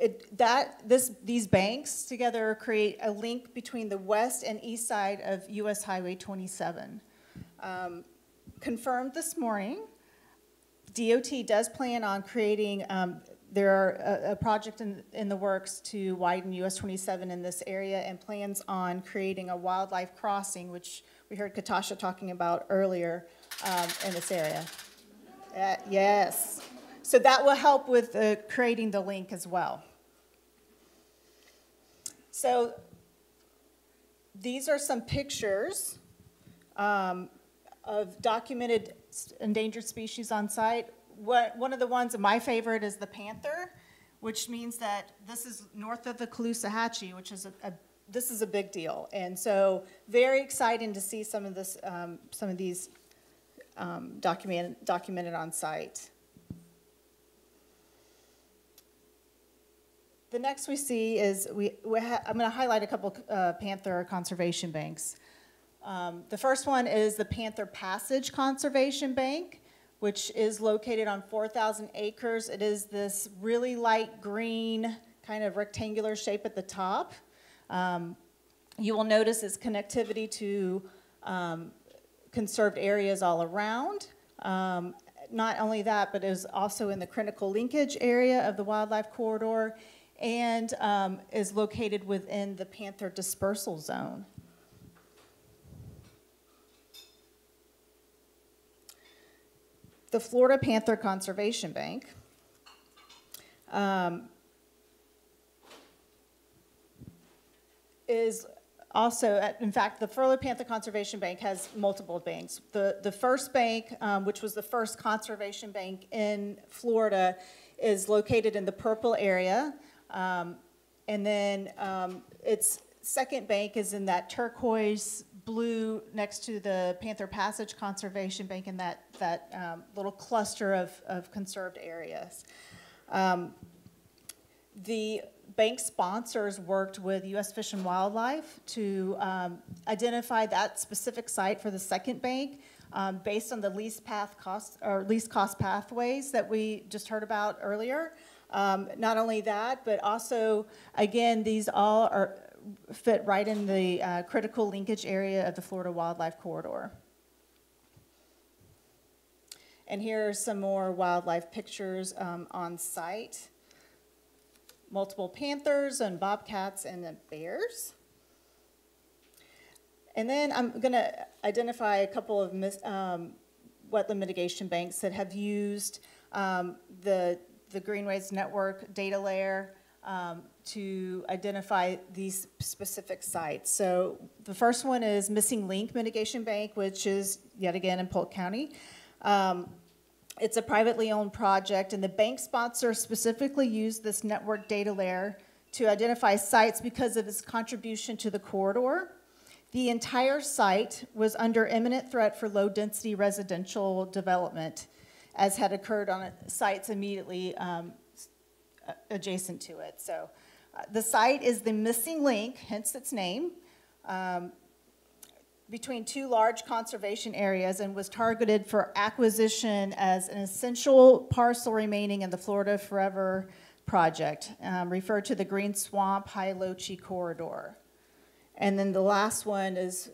it, that, this, these banks together create a link between the west and east side of US Highway 27. Um, confirmed this morning, DOT does plan on creating, um, there are a, a project in, in the works to widen US 27 in this area and plans on creating a wildlife crossing, which we heard Katasha talking about earlier um, in this area. Uh, yes. So that will help with uh, creating the link as well. So these are some pictures um, of documented endangered species on site. What, one of the ones, my favorite is the panther, which means that this is north of the Caloosahatchee, which is a, a this is a big deal. And so very exciting to see some of this, um, some of these um, documented, documented on site. The next we see is, we, we I'm going to highlight a couple uh, panther conservation banks. Um, the first one is the Panther Passage Conservation Bank, which is located on 4,000 acres. It is this really light green, kind of rectangular shape at the top. Um, you will notice its connectivity to um, conserved areas all around. Um, not only that, but it is also in the critical linkage area of the wildlife corridor and um, is located within the panther dispersal zone. The Florida Panther Conservation Bank um, is also, in fact, the Florida Panther Conservation Bank has multiple banks. The, the first bank, um, which was the first conservation bank in Florida, is located in the purple area. Um, and then um, its second bank is in that turquoise blue next to the Panther Passage Conservation Bank in that, that um, little cluster of, of conserved areas. Um, the bank sponsors worked with U.S. Fish and Wildlife to um, identify that specific site for the second bank um, based on the least path cost or least cost pathways that we just heard about earlier. Um, not only that, but also, again, these all are fit right in the uh, critical linkage area of the Florida Wildlife Corridor. And here are some more wildlife pictures um, on site. Multiple panthers and bobcats and bears. And then I'm going to identify a couple of um, wetland mitigation banks that have used um, the the Greenways Network data layer um, to identify these specific sites. So the first one is Missing Link Mitigation Bank, which is yet again in Polk County. Um, It's a privately owned project, and the bank sponsor specifically used this network data layer to identify sites because of its contribution to the corridor. The entire site was under imminent threat for low-density residential development, as had occurred on sites immediately um, adjacent to it. So uh, the site is the missing link, hence its name, um, between two large conservation areas and was targeted for acquisition as an essential parcel remaining in the Florida Forever project, um, referred to the Green Swamp Hilochee corridor. And then the last one is,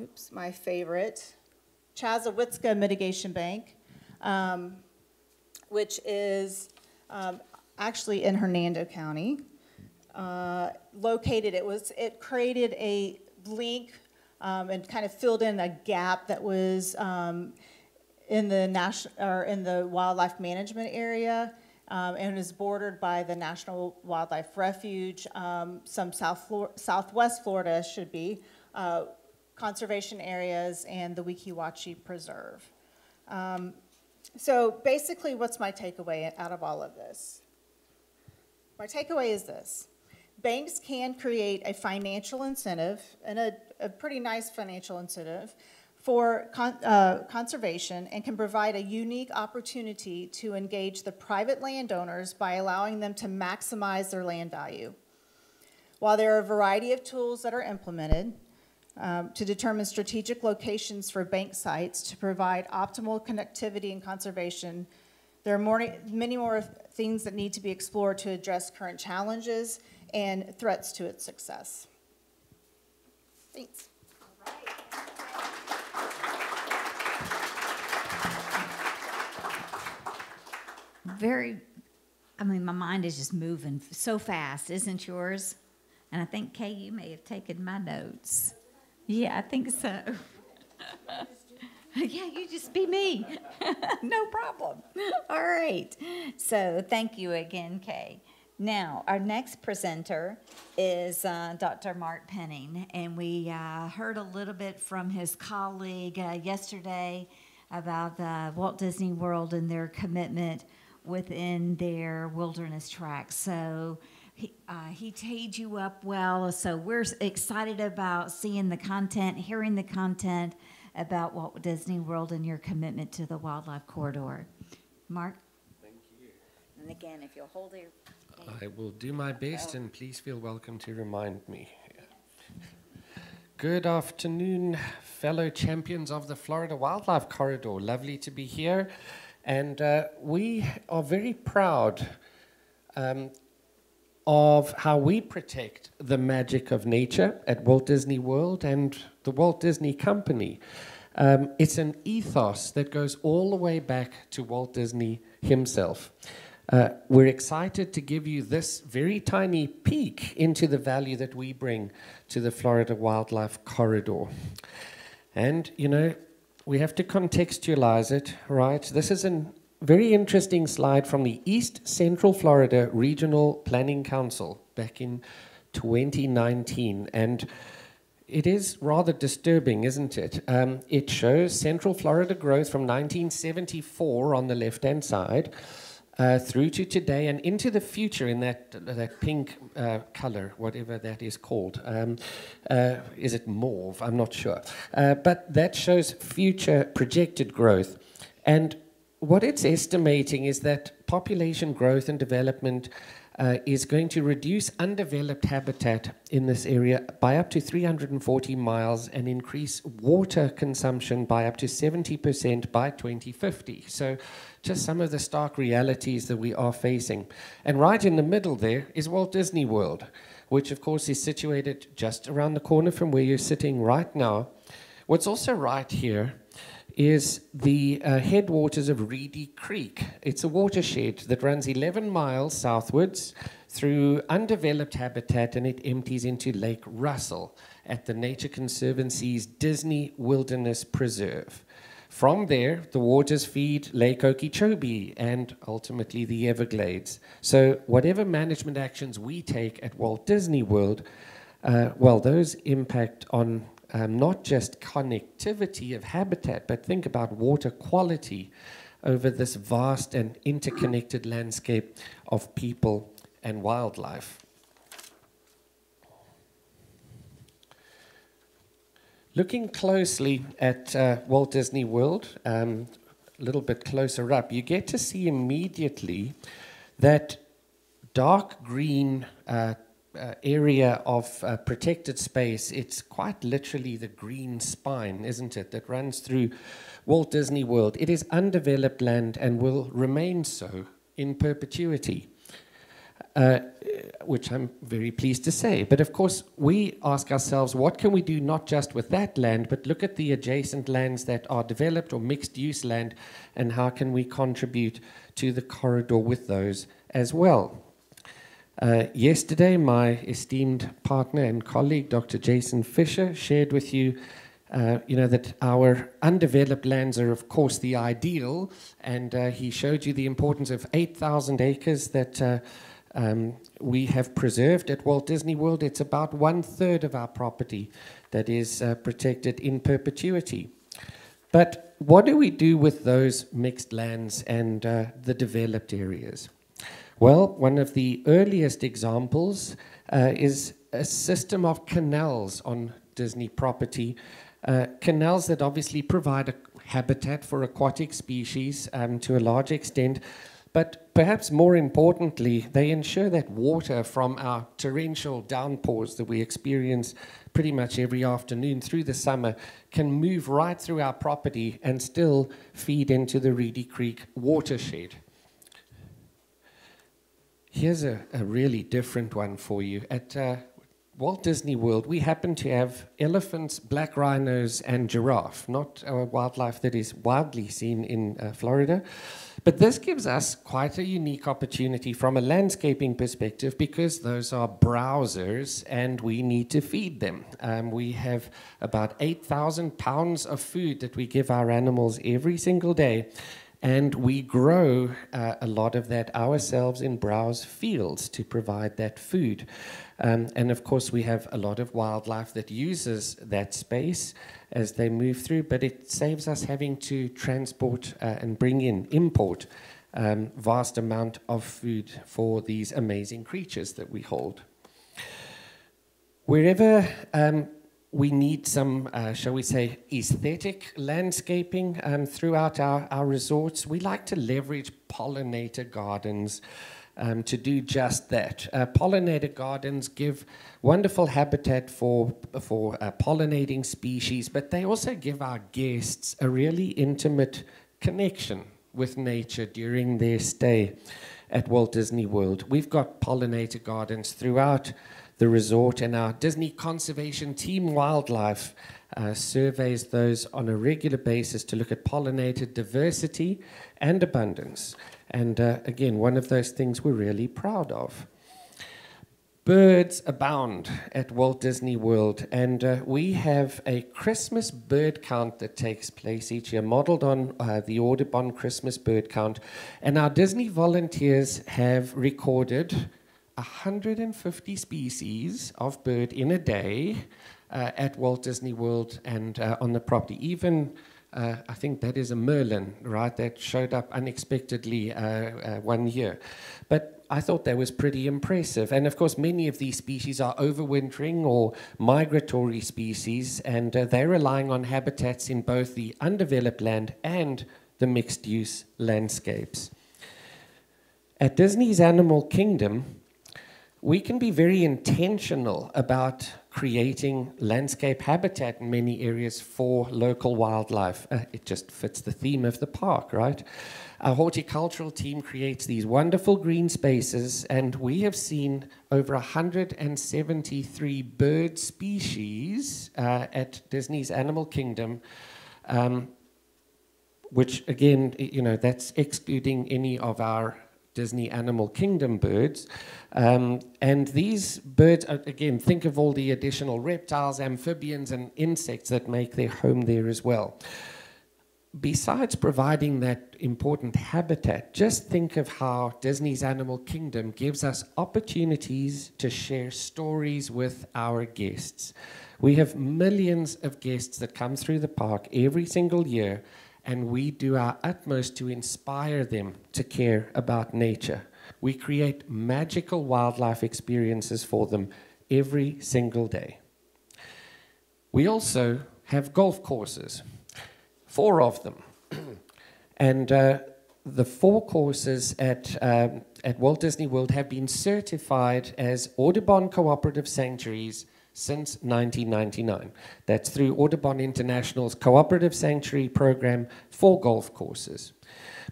oops, my favorite, Chassahowitzka Mitigation Bank, um, which is um, actually in Hernando County. Uh, located, it was, it created a link um, and kind of filled in a gap that was um, in the national, or in the wildlife management area, um, and is bordered by the National Wildlife Refuge, um, some South Flor- Southwest Florida should be, uh, conservation areas, and the Weeki Wachee Preserve. So basically, what's my takeaway out of all of this? My takeaway is this. Banks can create a financial incentive, and a, a pretty nice financial incentive, for con, uh, conservation and can provide a unique opportunity to engage the private landowners by allowing them to maximize their land value. While there are a variety of tools that are implemented um, to determine strategic locations for bank sites to provide optimal connectivity and conservation, there are more, many more things that need to be explored to address current challenges and threats to its success. Thanks. Very, I mean, my mind is just moving so fast, isn't yours? And I think, Kae, you may have taken my notes. Yeah, I think so. [laughs] yeah, you just be me. [laughs] no problem. [laughs] All right. So thank you again, Kae. Now, our next presenter is uh, Dr. Mark Penning, and we uh, heard a little bit from his colleague uh, yesterday about uh, Walt Disney World and their commitment within their wilderness tracks. So he, uh, he teed you up well. So we're excited about seeing the content, hearing the content about Walt Disney World and your commitment to the wildlife corridor. Mark? Thank you. And again, if you'll hold your. I will do my best, and please feel welcome to remind me. Good afternoon, fellow champions of the Florida Wildlife Corridor. Lovely to be here. And uh, we are very proud um, of how we protect the magic of nature at Walt Disney World and the Walt Disney Company. Um, it's an ethos that goes all the way back to Walt Disney himself. Uh, we're excited to give you this very tiny peek into the value that we bring to the Florida Wildlife Corridor. And, you know, we have to contextualize it, right? This is a very interesting slide from the East Central Florida Regional Planning Council back in 2019. And it is rather disturbing, isn't it? Um, it shows Central Florida growth from 1974 on the left hand side. Uh, through to today and into the future in that that pink uh, color, whatever that is called. Um, uh, is it mauve? I'm not sure. Uh, but that shows future projected growth. And what it's estimating is that population growth and development uh, is going to reduce undeveloped habitat in this area by up to 340 miles and increase water consumption by up to 70% by 2050. So, just some of the stark realities that we are facing. And right in the middle there is Walt Disney World, which, of course, is situated just around the corner from where you're sitting right now. What's also right here is the uh, headwaters of Reedy Creek. It's a watershed that runs 11 miles southwards through undeveloped habitat and it empties into Lake Russell at the Nature Conservancy's Disney Wilderness Preserve. From there, the waters feed Lake Okeechobee and ultimately the Everglades. So, whatever management actions we take at Walt Disney World, uh, well, those impact on um, not just connectivity of habitat, but think about water quality over this vast and interconnected landscape of people and wildlife. Looking closely at uh, Walt Disney World, um, a little bit closer up, you get to see immediately that dark green uh, uh, area of uh, protected space. It's quite literally the green spine, isn't it, that runs through Walt Disney World. It is undeveloped land and will remain so in perpetuity. Uh, which I'm very pleased to say. But of course, we ask ourselves, what can we do not just with that land, but look at the adjacent lands that are developed or mixed use land, and how can we contribute to the corridor with those as well? Uh, yesterday, my esteemed partner and colleague, Dr. Jason Fisher, shared with you uh, you know, that our undeveloped lands are, of course, the ideal, and uh, he showed you the importance of 8,000 acres that uh, um, we have preserved at Walt Disney World. It's about one third of our property that is uh, protected in perpetuity. But what do we do with those mixed lands and the developed areas? Well, one of the earliest examples uh, is a system of canals on Disney property. Uh, canals that obviously provide a habitat for aquatic species um, to a large extent, but perhaps more importantly, they ensure that water from our torrential downpours that we experience pretty much every afternoon through the summer can move right through our property and still feed into the Reedy Creek watershed. Here's a, a really different one for you. At uh, Walt Disney World, we happen to have elephants, black rhinos, and giraffe, not wildlife that is widely seen in uh, Florida. But this gives us quite a unique opportunity from a landscaping perspective because those are browsers and we need to feed them. Um, we have about 8,000 pounds of food that we give our animals every single day. And we grow uh, a lot of that ourselves in browse fields to provide that food. Um, and of course, we have a lot of wildlife that uses that space as they move through, but it saves us having to transport uh, and bring in, import um, vast amount of food for these amazing creatures that we hold. Wherever um, we need some, uh, shall we say, aesthetic landscaping um, throughout our, our resorts, we like to leverage pollinator gardens um, to do just that. Uh, pollinator gardens give wonderful habitat for, for uh, pollinating species, but they also give our guests a really intimate connection with nature during their stay at Walt Disney World. We've got pollinator gardens throughout the resort, and our Disney Conservation Team Wildlife uh, surveys those on a regular basis to look at pollinator diversity and abundance. And uh, again, one of those things we're really proud of. Birds abound at Walt Disney World, and uh, we have a Christmas bird count that takes place each year, modeled on uh, the Audubon Christmas bird count. And our Disney volunteers have recorded 150 species of bird in a day uh, at Walt Disney World and uh, on the property. Even uh, I think that is a merlin, right? That showed up unexpectedly uh, uh, one year. But I thought that was pretty impressive. And of course, many of these species are overwintering or migratory species, and uh, they're relying on habitats in both the undeveloped land and the mixed use landscapes. At Disney's Animal Kingdom, we can be very intentional about creating landscape habitat in many areas for local wildlife. Uh, it just fits the theme of the park, right? Our horticultural team creates these wonderful green spaces, and we have seen over 173 bird species uh, at Disney's Animal Kingdom. Um, which again, you know, that's excluding any of our Disney Animal Kingdom birds. Um, and these birds, again, think of all the additional reptiles, amphibians, and insects that make their home there as well. Besides providing that important habitat, just think of how Disney's Animal Kingdom gives us opportunities to share stories with our guests. We have millions of guests that come through the park every single year, and we do our utmost to inspire them to care about nature. We create magical wildlife experiences for them every single day. We also have golf courses, four of them. [clears throat] and uh, the four courses at, um, at Walt Disney World have been certified as Audubon Cooperative Sanctuaries since 1999. That's through Audubon International's Cooperative Sanctuary Program for golf courses.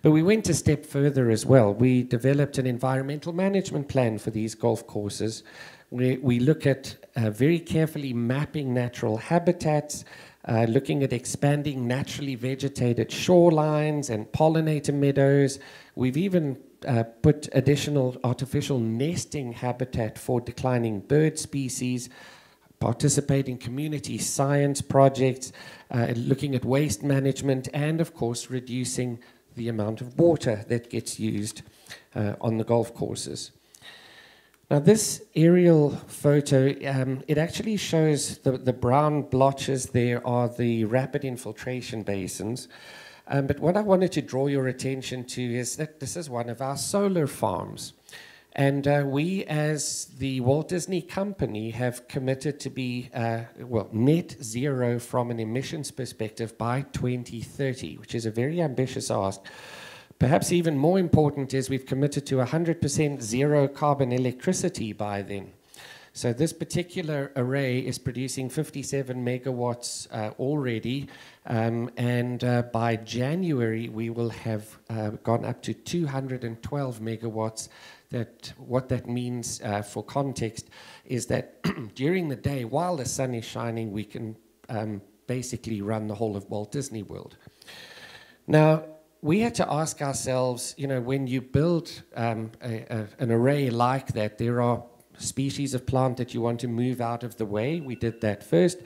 But we went a step further as well. We developed an environmental management plan for these golf courses. We, we look at uh, very carefully mapping natural habitats, uh, looking at expanding naturally vegetated shorelines and pollinator meadows. We've even uh, put additional artificial nesting habitat for declining bird species, participate in community science projects, uh, looking at waste management, and of course, reducing the amount of water that gets used uh, on the golf courses. Now, this aerial photo, um, it actually shows the, the brown blotches there are the rapid infiltration basins. Um, but what I wanted to draw your attention to is that this is one of our solar farms. And uh, we, as the Walt Disney Company, have committed to be, uh, well, net zero from an emissions perspective by 2030, which is a very ambitious ask. Perhaps even more important is we've committed to 100% zero carbon electricity by then. So this particular array is producing 57 megawatts uh, already, um, and uh, by January we will have uh, gone up to 212 megawatts. That what that means uh, for context is that [clears throat] during the day, while the sun is shining, we can um, basically run the whole of Walt Disney World. Now, we had to ask ourselves, you know, when you build um, a, a, an array like that, there are species of plant that you want to move out of the way. We did that first.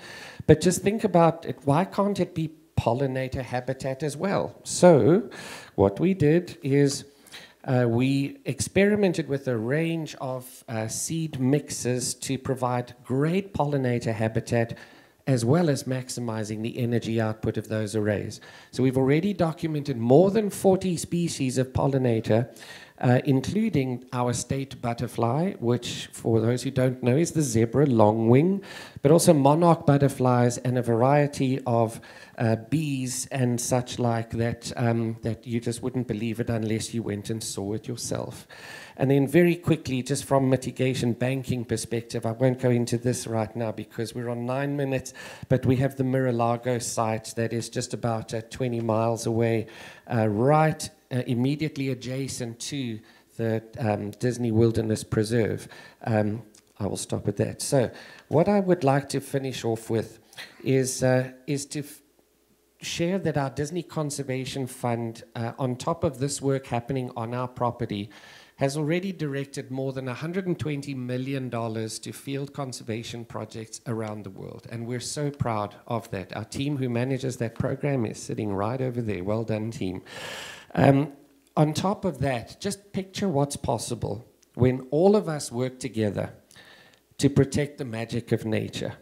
But just think about it why can't it be pollinator habitat as well? So, what we did is uh, we experimented with a range of uh, seed mixes to provide great pollinator habitat as well as maximizing the energy output of those arrays. So we've already documented more than 40 species of pollinator, uh, including our state butterfly, which, for those who don't know, is the zebra longwing, but also monarch butterflies and a variety of uh, bees and such like that, um, that you just wouldn't believe it unless you went and saw it yourself. And then very quickly, just from mitigation banking perspective, I won't go into this right now because we're on nine minutes, but we have the Mira-Lago site that is just about uh, 20 miles away, uh, right uh, immediately adjacent to the um, Disney Wilderness Preserve. Um, I will stop at that. So, what I would like to finish off with is, uh, is to share that our Disney Conservation Fund, uh, on top of this work happening on our property, has already directed more than $120 million to field conservation projects around the world. And we're so proud of that. Our team who manages that program is sitting right over there. Well done, team. Um, on top of that, just picture what's possible when all of us work together to protect the magic of nature.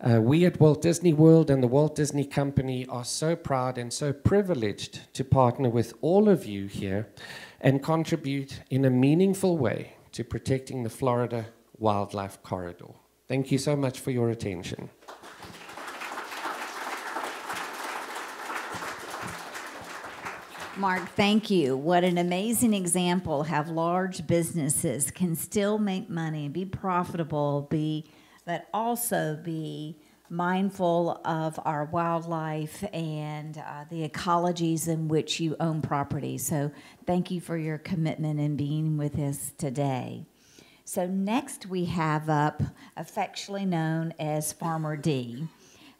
Uh, we at Walt Disney World and the Walt Disney Company are so proud and so privileged to partner with all of you here and contribute in a meaningful way to protecting the Florida Wildlife Corridor. Thank you so much for your attention. Mark, thank you. What an amazing example how large businesses can still make money, be profitable, be but also be mindful of our wildlife and uh, the ecologies in which you own property. So, thank you for your commitment in being with us today. So, next we have up, affectionately known as Farmer D.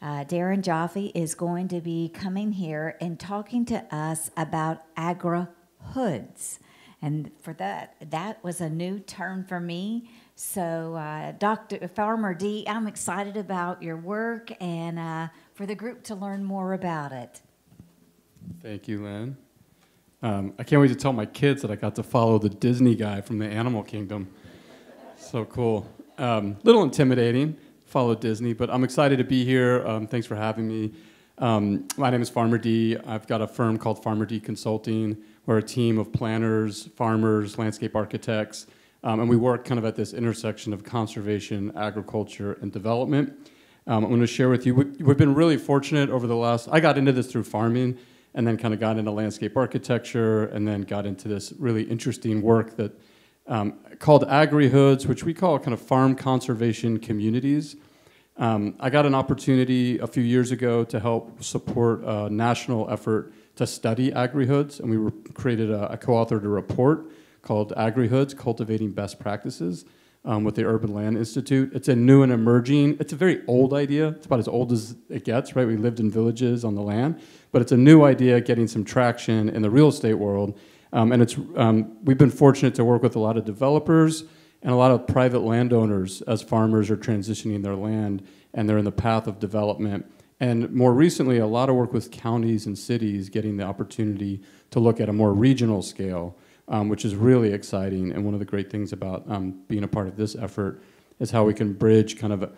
Uh, Daron Joffe is going to be coming here and talking to us about agra hoods. And for that, that was a new term for me. So, uh, Dr. Farmer D, I'm excited about your work and uh, for the group to learn more about it. Thank you, Lynn. Um, I can't wait to tell my kids that I got to follow the Disney guy from the Animal Kingdom. So cool. Um, little intimidating. Follow Disney, but I'm excited to be here. Um, thanks for having me. Um, my name is Farmer D. I've got a firm called Farmer D Consulting. We're a team of planners, farmers, landscape architects, um, and we work kind of at this intersection of conservation, agriculture, and development. Um, I'm going to share with you, we, we've been really fortunate over the last, I got into this through farming and then kind of got into landscape architecture and then got into this really interesting work that um, called agri-hoods, which we call kind of farm conservation communities. Um, I got an opportunity a few years ago to help support a national effort to study agri-hoods, and we were, created a, a co-authored a report called Agri-hoods, Cultivating Best Practices um, with the Urban Land Institute. It's a new and emerging, it's a very old idea. It's about as old as it gets, right? We lived in villages on the land, but it's a new idea getting some traction in the real estate world. Um, and it's, um, we've been fortunate to work with a lot of developers and a lot of private landowners as farmers are transitioning their land and they're in the path of development. And more recently, a lot of work with counties and cities getting the opportunity to look at a more regional scale um, which is really exciting. And one of the great things about um, being a part of this effort is how we can bridge kind of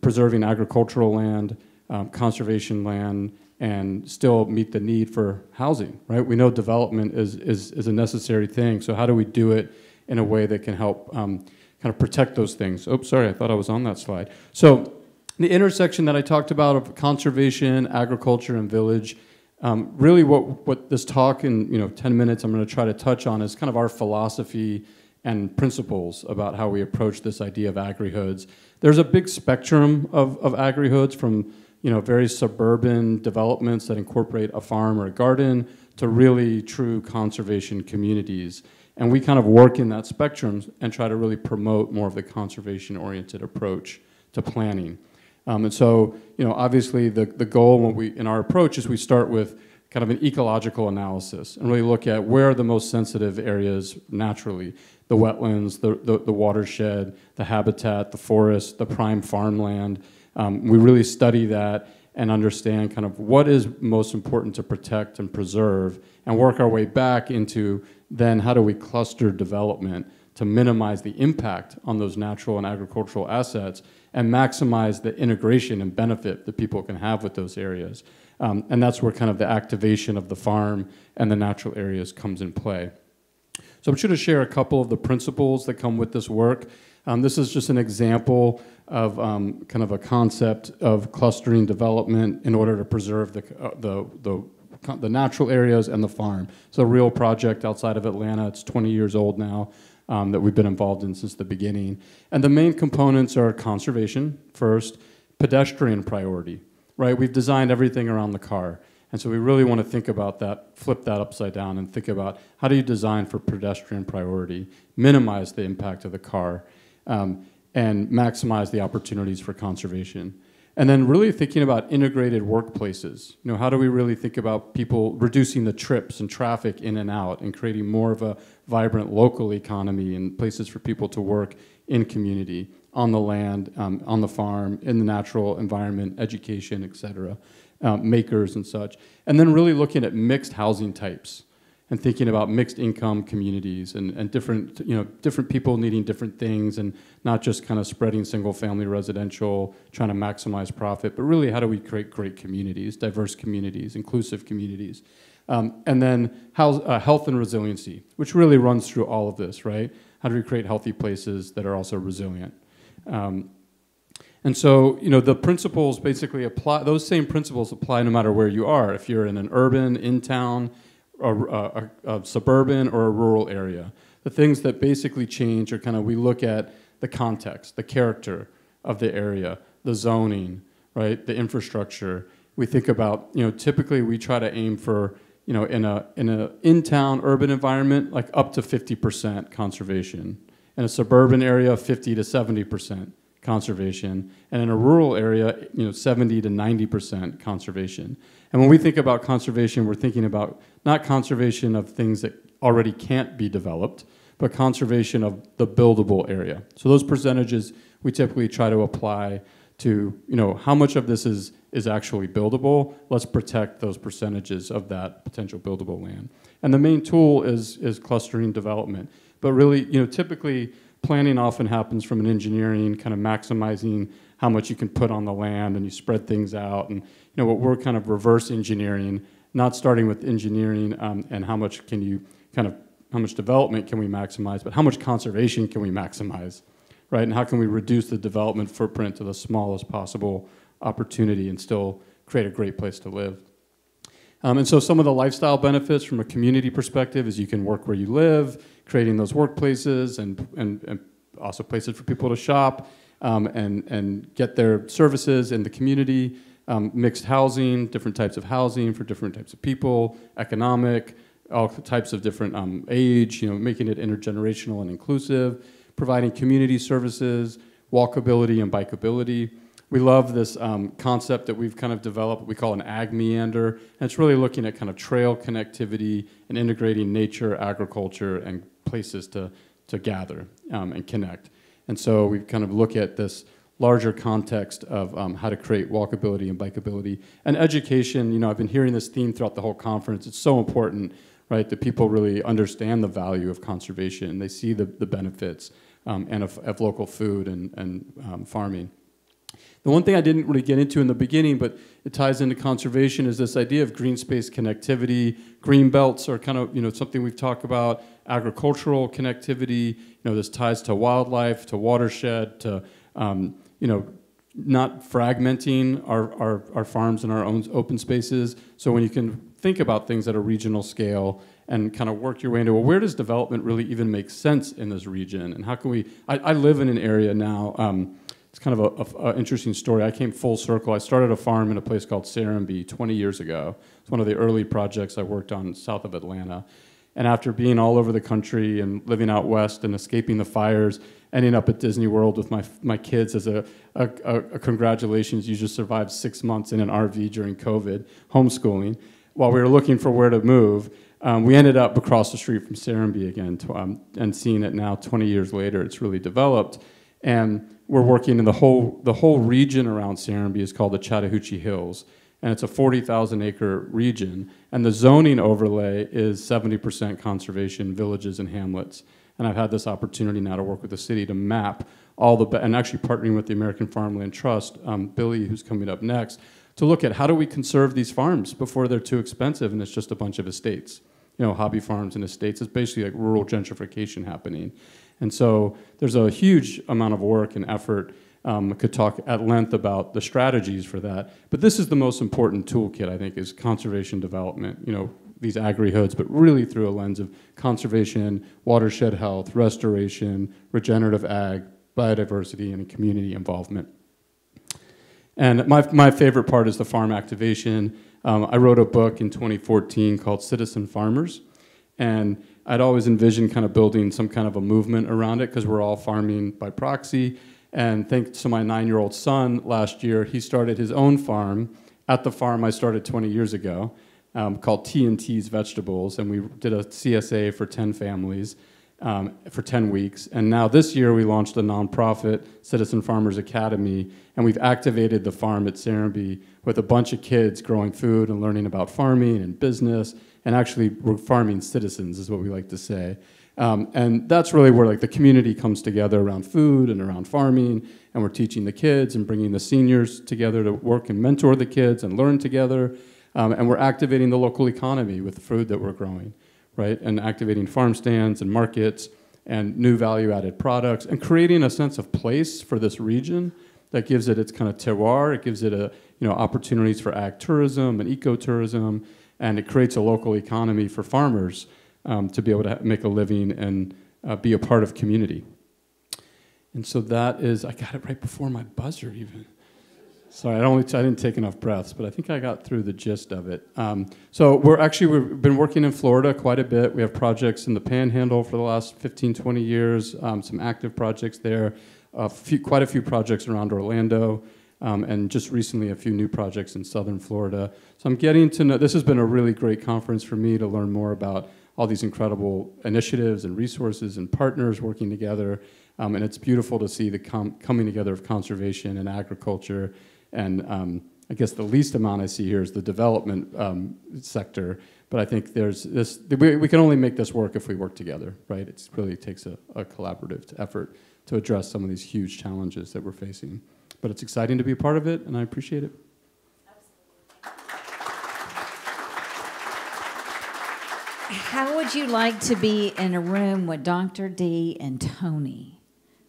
preserving agricultural land, um, conservation land, and still meet the need for housing, right? We know development is, is, is a necessary thing, so how do we do it in a way that can help um, kind of protect those things? Oops, sorry, I thought I was on that slide. So the intersection that I talked about of conservation, agriculture, and village um, really, what, what this talk in you know 10 minutes I'm going to try to touch on is kind of our philosophy and principles about how we approach this idea of agri-hoods. There's a big spectrum of, of agri-hoods from you know very suburban developments that incorporate a farm or a garden to really true conservation communities. And we kind of work in that spectrum and try to really promote more of the conservation-oriented approach to planning. Um, and so, you know, obviously the, the goal when we, in our approach is we start with kind of an ecological analysis and really look at where are the most sensitive areas naturally, the wetlands, the, the, the watershed, the habitat, the forest, the prime farmland. Um, we really study that and understand kind of what is most important to protect and preserve and work our way back into then how do we cluster development to minimize the impact on those natural and agricultural assets and maximize the integration and benefit that people can have with those areas. Um, and that's where kind of the activation of the farm and the natural areas comes in play. So I'm going to share a couple of the principles that come with this work. Um, this is just an example of um, kind of a concept of clustering development in order to preserve the, uh, the, the, the natural areas and the farm. It's a real project outside of Atlanta. It's 20 years old now um, that we've been involved in since the beginning. And the main components are conservation first, pedestrian priority, right? We've designed everything around the car. And so we really want to think about that, flip that upside down and think about how do you design for pedestrian priority, minimize the impact of the car, um, and maximize the opportunities for conservation. And then really thinking about integrated workplaces. You know, how do we really think about people reducing the trips and traffic in and out and creating more of a vibrant local economy and places for people to work in community, on the land, um, on the farm, in the natural environment, education, et cetera, um, makers and such. And then really looking at mixed housing types and thinking about mixed income communities and, and different, you know, different people needing different things and not just kind of spreading single family residential, trying to maximize profit, but really how do we create great communities, diverse communities, inclusive communities. Um, and then house, uh, health and resiliency, which really runs through all of this, right? How do we create healthy places that are also resilient? Um, and so, you know, the principles basically apply, those same principles apply no matter where you are. If you're in an urban, in town, a, a, a suburban or a rural area. The things that basically change are kind of we look at the context, the character of the area, the zoning, right, the infrastructure. We think about, you know, typically we try to aim for, you know, in a in a in-town urban environment, like up to 50% conservation. In a suburban area, 50 to 70% conservation, and in a rural area, you know, 70 to 90% conservation. And when we think about conservation, we're thinking about not conservation of things that already can't be developed, but conservation of the buildable area. So those percentages we typically try to apply to, you know, how much of this is, is actually buildable. Let's protect those percentages of that potential buildable land. And the main tool is, is clustering development. But really, you know, typically planning often happens from an engineering kind of maximizing how much you can put on the land and you spread things out. And, know, what we're kind of reverse engineering, not starting with engineering um, and how much can you kind of, how much development can we maximize, but how much conservation can we maximize, right? And how can we reduce the development footprint to the smallest possible opportunity and still create a great place to live. Um, and so some of the lifestyle benefits from a community perspective is you can work where you live, creating those workplaces and, and, and also places for people to shop um, and, and get their services in the community, um, mixed housing, different types of housing for different types of people, economic, all types of different um, age, you know, making it intergenerational and inclusive, providing community services, walkability and bikeability. We love this um, concept that we've kind of developed, we call an ag meander, and it's really looking at kind of trail connectivity and integrating nature, agriculture, and places to, to gather um, and connect. And so we kind of look at this larger context of um, how to create walkability and bikeability. And education, you know, I've been hearing this theme throughout the whole conference. It's so important, right, that people really understand the value of conservation. And they see the, the benefits um, and of, of local food and, and um, farming. The one thing I didn't really get into in the beginning, but it ties into conservation, is this idea of green space connectivity. Green belts are kind of you know something we've talked about. Agricultural connectivity, you know, this ties to wildlife, to watershed, to um, you know, not fragmenting our, our, our farms and our own open spaces. So when you can think about things at a regional scale and kind of work your way into well, where does development really even make sense in this region, and how can we? I, I live in an area now. Um, it's kind of an interesting story. I came full circle. I started a farm in a place called Serenbe 20 years ago. It's one of the early projects I worked on south of Atlanta. And after being all over the country and living out west and escaping the fires, ending up at Disney World with my, my kids as a, a, a, congratulations, you just survived six months in an RV during COVID, homeschooling. While we were looking for where to move, um, we ended up across the street from Serenbe again, to, um, and seeing it now 20 years later, it's really developed. And we're working in the whole, the whole region around Serenbe is called the Chattahoochee Hills. And it's a 40,000 acre region. And the zoning overlay is 70% conservation villages and hamlets. And I've had this opportunity now to work with the city to map all the, and actually partnering with the American Farmland Trust, um, Billy, who's coming up next, to look at how do we conserve these farms before they're too expensive and it's just a bunch of estates. You know, hobby farms and estates. It's basically like rural gentrification happening. And so there's a huge amount of work and effort. Um, could talk at length about the strategies for that. But this is the most important toolkit, I think, is conservation development. You know, these agri-hoods, but really through a lens of conservation, watershed health, restoration, regenerative ag, biodiversity, and community involvement. And my, my favorite part is the farm activation. Um, I wrote a book in 2014 called Citizen Farmers. And I'd always envisioned kind of building some kind of a movement around it because we're all farming by proxy. And thanks to my nine year old son last year, he started his own farm at the farm I started 20 years ago um, called T&T's Vegetables. And we did a CSA for 10 families um, for 10 weeks. And now this year we launched a nonprofit, Citizen Farmers Academy, and we've activated the farm at Serenbe with a bunch of kids growing food and learning about farming and business and actually we're farming citizens is what we like to say. Um, and that's really where like the community comes together around food and around farming, and we're teaching the kids and bringing the seniors together to work and mentor the kids and learn together. Um, and we're activating the local economy with the food that we're growing, right? And activating farm stands and markets and new value-added products and creating a sense of place for this region that gives it its kind of terroir. It gives it a you know opportunities for ag tourism and ecotourism and it creates a local economy for farmers um, to be able to make a living and uh, be a part of community. And so that is, I got it right before my buzzer even. Sorry, I, didn't take enough breaths, but I think I got through the gist of it. Um, so we're actually, we've been working in Florida quite a bit. We have projects in the Panhandle for the last 15, 20 years, um, some active projects there, a few, quite a few projects around Orlando um, and just recently a few new projects in southern Florida. So I'm getting to know, this has been a really great conference for me to learn more about all these incredible initiatives and resources and partners working together. Um, and it's beautiful to see the com coming together of conservation and agriculture. And um, I guess the least amount I see here is the development um, sector. But I think there's this, we, we, can only make this work if we work together, right? It really takes a, a collaborative effort to address some of these huge challenges that we're facing. but it's exciting to be a part of it, and I appreciate it. How would you like to be in a room with Dr. D and Tony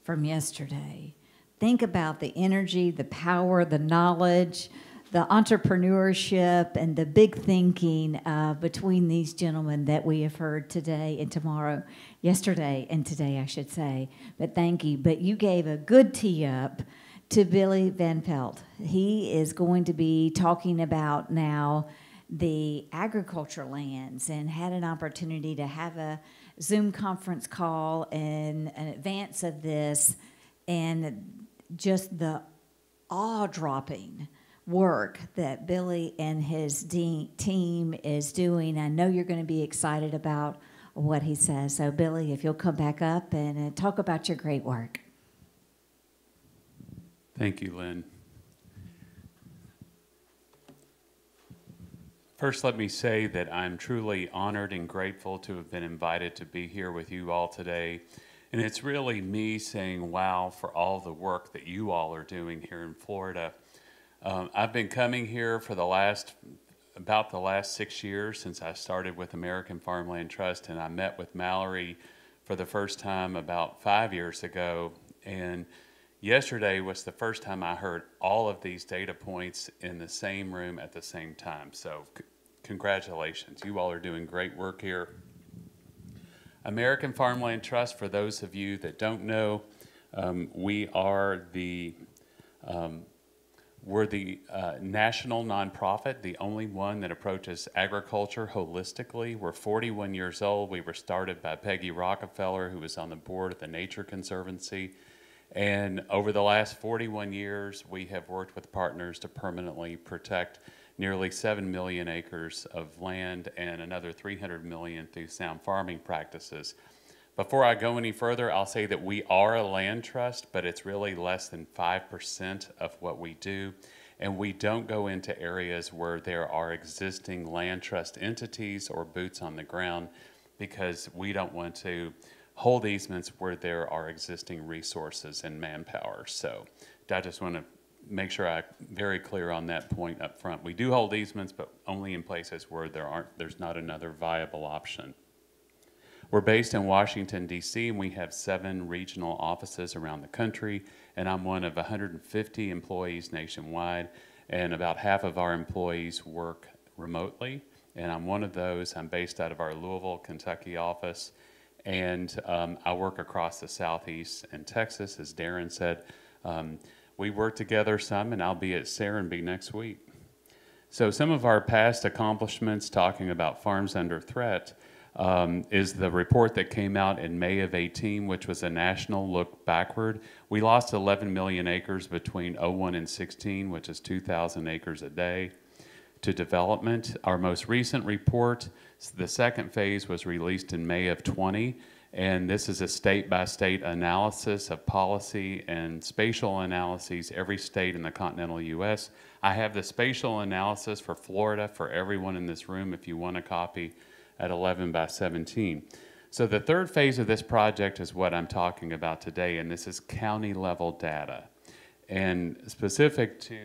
from yesterday? Think about the energy, the power, the knowledge, the entrepreneurship, and the big thinking uh, between these gentlemen that we have heard today and tomorrow, yesterday and today, I should say. But thank you. But you gave a good tee up to Billy Van Pelt. He is going to be talking about now the agriculture lands and had an opportunity to have a Zoom conference call in, in advance of this and just the awe dropping work that Billy and his de- team is doing. I know you're going to be excited about what he says. So, Billy, if you'll come back up and uh, talk about your great work. Thank you, Lynn. First, let me say that I'm truly honored and grateful to have been invited to be here with you all today. And it's really me saying wow for all the work that you all are doing here in Florida. Um, I've been coming here for the last, about the last six years since I started with American Farmland Trust, and I met with Mallory for the first time about five years ago. And yesterday was the first time I heard all of these data points in the same room at the same time. So congratulations. You all are doing great work here. American Farmland Trust, for those of you that don't know, um, we are the um, we're the uh, national nonprofit, the only one that approaches agriculture holistically. We're 41 years old. We were started by Peggy Rockefeller, who was on the board of the Nature Conservancy. And over the last 41 years, we have worked with partners to permanently protect nearly 7 million acres of land and another 300 million through sound farming practices. Before I go any further, I'll say that we are a land trust, but it's really less than 5% of what we do. And we don't go into areas where there are existing land trust entities or boots on the ground because we don't want to hold easements where there are existing resources and manpower. So I just want to make sure I'm very clear on that point up front. We do hold easements, but only in places where there aren't, there's not another viable option. We're based in Washington, D.C., and we have seven regional offices around the country, and I'm one of 150 employees nationwide, and about half of our employees work remotely, and I'm one of those. I'm based out of our Louisville, Kentucky office, and um, I work across the Southeast and Texas, as Daron said. Um, we work together some, and I'll be at Serenbe next week. So, some of our past accomplishments talking about farms under threat um, is the report that came out in May of 18, which was a national look backward. We lost 11 million acres between 01 and 16, which is 2,000 acres a day, to development. Our most recent report, the second phase, was released in May of 20 and this is a state by state analysis of policy and spatial analyses, every state in the continental US. I have the spatial analysis for Florida for everyone in this room if you want a copy at 11 by 17. So the third phase of this project is what I'm talking about today, and this is county level data. And specific to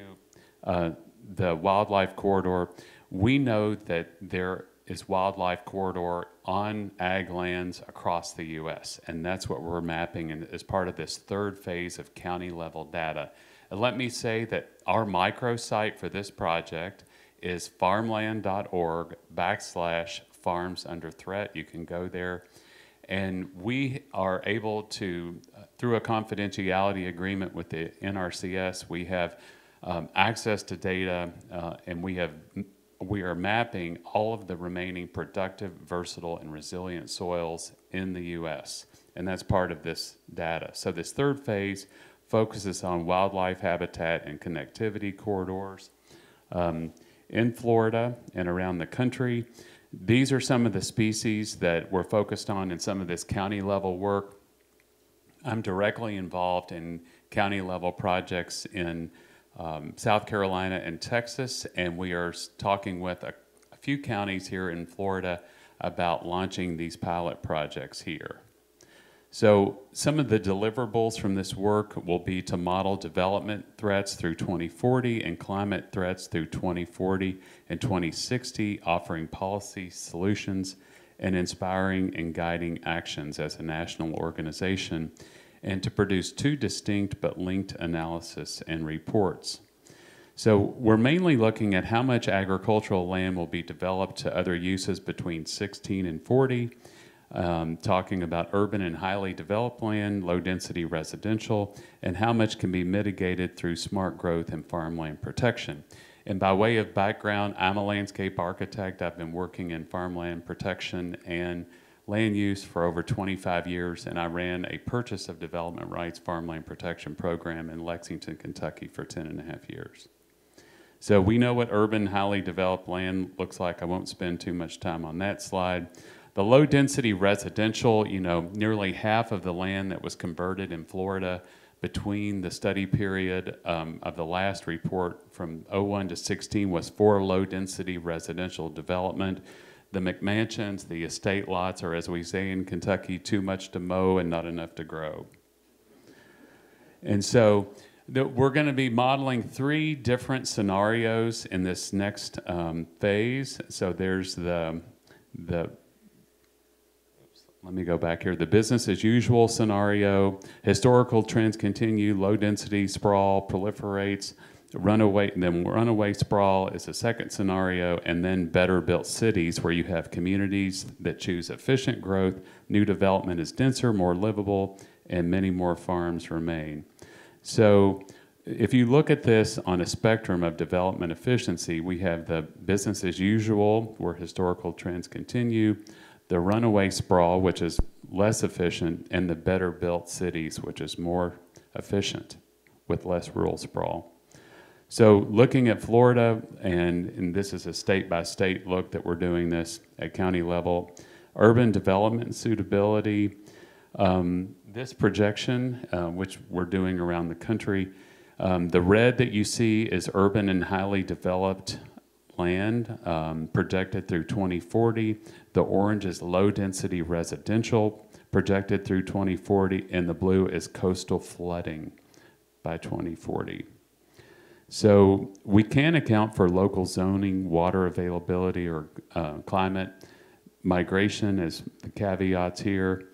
uh, the wildlife corridor, we know that there is wildlife corridor on ag lands across the U.S. And that's what we're mapping as part of this third phase of county level data. And let me say that our microsite for this project is farmland.org backslash farms under threat. You can go there. And we are able to, through a confidentiality agreement with the NRCS, we have um, access to data uh, and we have we are mapping all of the remaining productive, versatile, and resilient soils in the U.S., and that's part of this data. So this third phase focuses on wildlife habitat and connectivity corridors um, in Florida and around the country. These are some of the species that we're focused on in some of this county level work. I'm directly involved in county level projects in um, South Carolina and Texas, and we are talking with a, a few counties here in Florida about launching these pilot projects here. So some of the deliverables from this work will be to model development threats through 2040 and climate threats through 2040 and 2060, offering policy solutions and inspiring and guiding actions as a national organization, and to produce two distinct but linked analysis and reports. So we're mainly looking at how much agricultural land will be developed to other uses between 16 and 40, um, talking about urban and highly developed land, low density residential, and how much can be mitigated through smart growth and farmland protection. And by way of background, I'm a landscape architect. I've been working in farmland protection and land use for over 25 years, and I ran a purchase of development rights farmland protection program in Lexington, Kentucky for 10 and a half years. So we know what urban, highly developed land looks like. I won't spend too much time on that slide. The low density residential, you know, nearly half of the land that was converted in Florida between the study period um, of the last report from 01 to 16 was for low density residential development. The McMansions, the estate lots, are, as we say in Kentucky, too much to mow and not enough to grow. And so the, we're going to be modeling three different scenarios in this next um, phase. So there's the, the let me go back here. The business as usual scenario, historical trends continue, low density sprawl proliferates, runaway, then runaway sprawl is a second scenario, and then better built cities where you have communities that choose efficient growth, new development is denser, more livable, and many more farms remain. So if you look at this on a spectrum of development efficiency, we have the business as usual, where historical trends continue, the runaway sprawl, which is less efficient, and the better built cities, which is more efficient with less rural sprawl. So looking at Florida, and, and this is a state by state look that we're doing this at county level, urban development suitability, um, this projection, uh, which we're doing around the country, um, the red that you see is urban and highly developed land um, projected through 2040. The orange is low density residential projected through 2040, and the blue is coastal flooding by 2040. So we can account for local zoning, water availability, or uh, climate. Migration is the caveats here.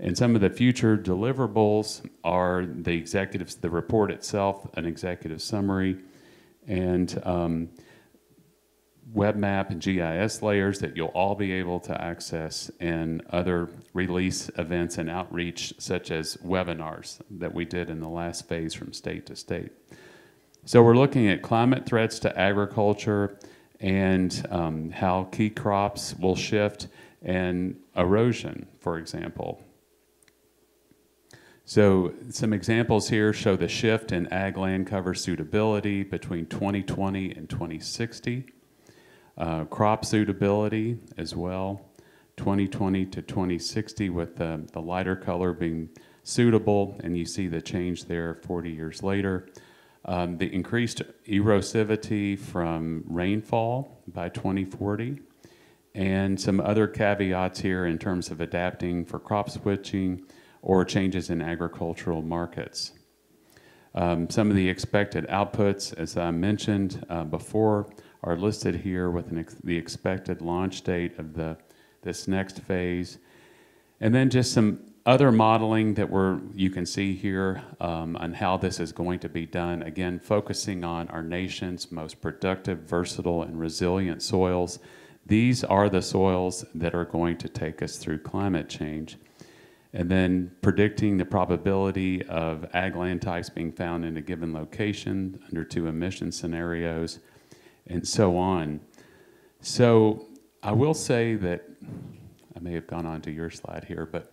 And some of the future deliverables are the executives, the report itself, an executive summary, and um, web map and GIS layers that you'll all be able to access and other release events and outreach such as webinars that we did in the last phase from state to state. So we're looking at climate threats to agriculture and um, how key crops will shift and erosion, for example. So some examples here show the shift in ag land cover suitability between 2020 and 2060. Uh, crop suitability as well, 2020 to 2060 with the, the lighter color being suitable, and you see the change there 40 years later. Um, the increased erosivity from rainfall by 2040, and some other caveats here in terms of adapting for crop switching or changes in agricultural markets. Um, some of the expected outputs, as I mentioned uh, before, are listed here with ex the expected launch date of the, this next phase. And then just some other modeling that we're, you can see here um, on how this is going to be done. Again, focusing on our nation's most productive, versatile, and resilient soils. These are the soils that are going to take us through climate change. And then predicting the probability of ag land types being found in a given location under two emission scenarios and so on. So I will say that I may have gone on to your slide here, but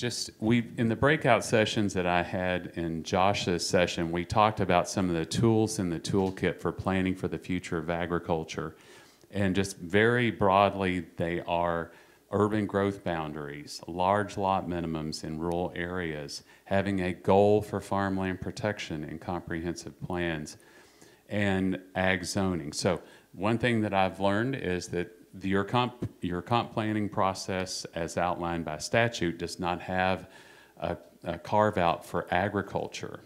just we in the breakout sessions that I had in Josh's session, we talked about some of the tools in the toolkit for planning for the future of agriculture. And just very broadly, they are urban growth boundaries, large lot minimums in rural areas, having a goal for farmland protection in comprehensive plans, and ag zoning. So one thing that I've learned is that your, comp, your comp planning process as outlined by statute does not have a, a carve out for agriculture.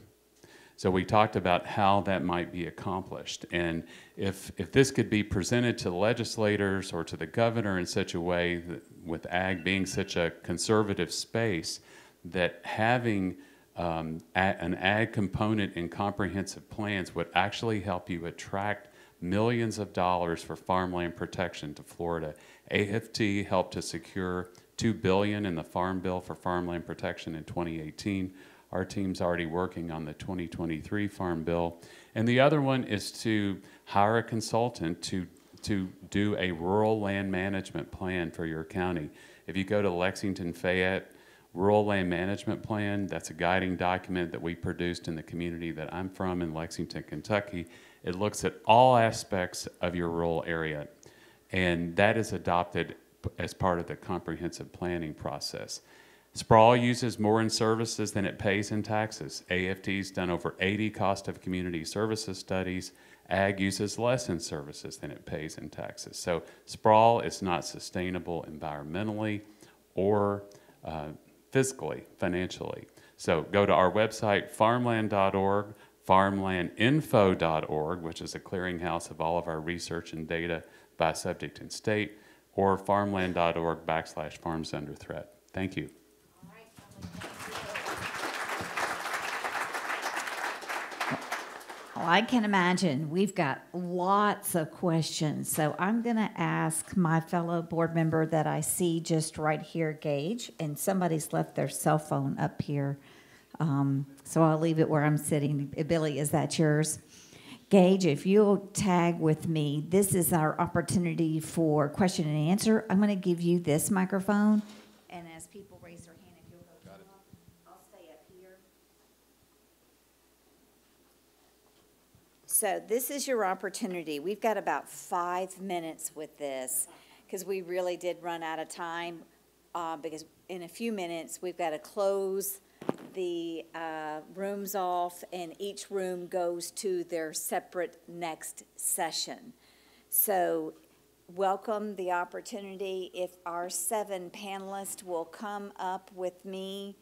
So we talked about how that might be accomplished. And if, if this could be presented to legislators or to the governor in such a way that with ag being such a conservative space, that having um, an ag component in comprehensive plans would actually help you attract millions of dollars for farmland protection to Florida. AFT helped to secure two billion in the Farm Bill for farmland protection in 2018. Our team's already working on the 2023 Farm Bill. And the other one is to hire a consultant to, to do a rural land management plan for your county. If you go to Lexington Fayette Rural Land Management Plan, that's a guiding document that we produced in the community that I'm from in Lexington, Kentucky. It looks at all aspects of your rural area. And that is adopted as part of the comprehensive planning process. Sprawl uses more in services than it pays in taxes. AFT's done over 80 cost of community services studies. Ag uses less in services than it pays in taxes. So sprawl is not sustainable environmentally or uh, financially. So go to our website, farmland.org, farmlandinfo.org, which is a clearinghouse of all of our research and data by subject and state, or farmland.org backslash farms under threat. Thank you. Well, I can imagine we've got lots of questions. So I'm going to ask my fellow board member that I see just right here, Gage, and somebody's left their cell phone up here. Um, so I'll leave it where I'm sitting. Billy, is that yours? Gage, if you'll tag with me, this is our opportunity for question and answer. I'm going to give you this microphone. And as people raise their hand, if you'll go come up, I'll stay up here. So this is your opportunity. We've got about five minutes with this because we really did run out of time. Uh, because in a few minutes, we've got to close the uh, rooms off and each room goes to their separate next session. So welcome the opportunity if our seven panelists will come up with me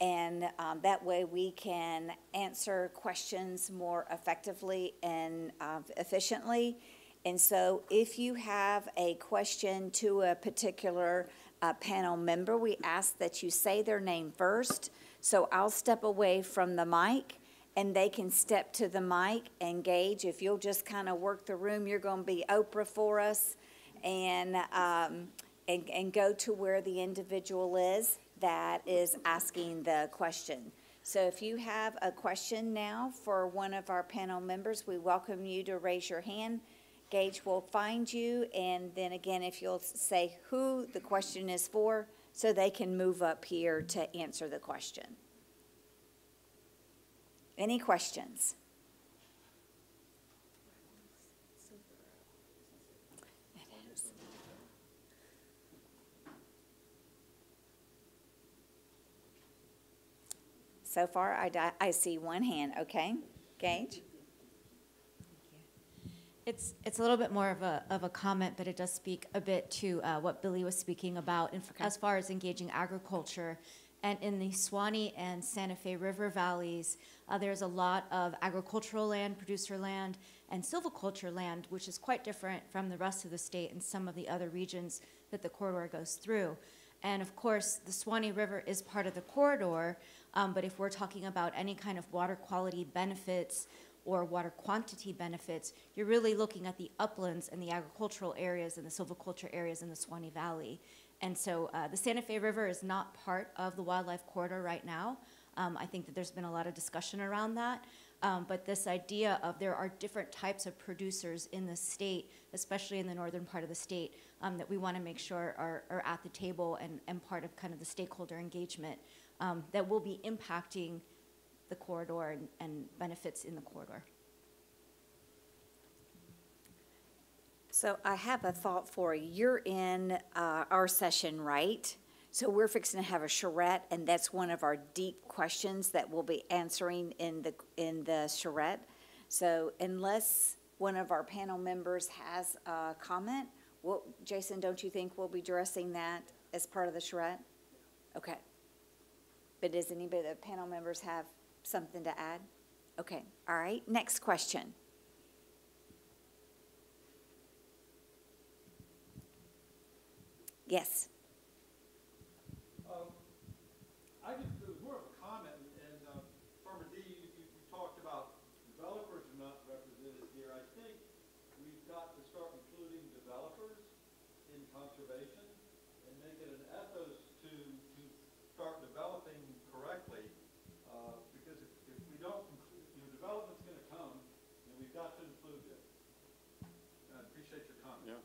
and um, that way we can answer questions more effectively and uh, efficiently. And so if you have a question to a particular uh, panel member, we ask that you say their name first. So I'll step away from the mic and they can step to the mic and Gage. If you'll just kind of work the room, you're going to be Oprah for us and, um, and, and go to where the individual is that is asking the question. So if you have a question now for one of our panel members, we welcome you to raise your hand. Gage will find you, and then again, if you'll say who the question is for, so they can move up here to answer the question. Any questions? So far, I, I see one hand, okay? Gage? It's, it's a little bit more of a, of a comment, but it does speak a bit to uh, what Billy was speaking about in, as far as engaging agriculture. And in the Suwannee and Santa Fe River valleys, uh, there's a lot of agricultural land, producer land, and silviculture land, which is quite different from the rest of the state and some of the other regions that the corridor goes through. And of course, the Suwannee River is part of the corridor, um, but if we're talking about any kind of water quality benefits or water quantity benefits, you're really looking at the uplands and the agricultural areas and the silviculture areas in the Suwannee Valley. And so uh, the Santa Fe River is not part of the wildlife corridor right now. Um, I think that there's been a lot of discussion around that. Um, but this idea of there are different types of producers in the state, especially in the northern part of the state, um, that we want to make sure are, are at the table and, and part of kind of the stakeholder engagement um, that will be impacting the corridor and, and benefits in the corridor. So I have a thought for you. You're in uh, our session, right? So we're fixing to have a charrette, and that's one of our deep questions that we'll be answering in the, in the charrette. So unless one of our panel members has a comment, well, Jason, don't you think we'll be addressing that as part of the charrette? Okay. But does anybody, the panel members have something to add? Okay, all right, next question. Yes, Um, I just, it was more of a comment, and, Farmer D, you, you you talked about developers are not represented here. I think we've got to start including developers in conservation and make it an ethos to, to start developing correctly. Uh, because if, if we don't, include you know, development's gonna come, and we've got to include them. And I appreciate your comment.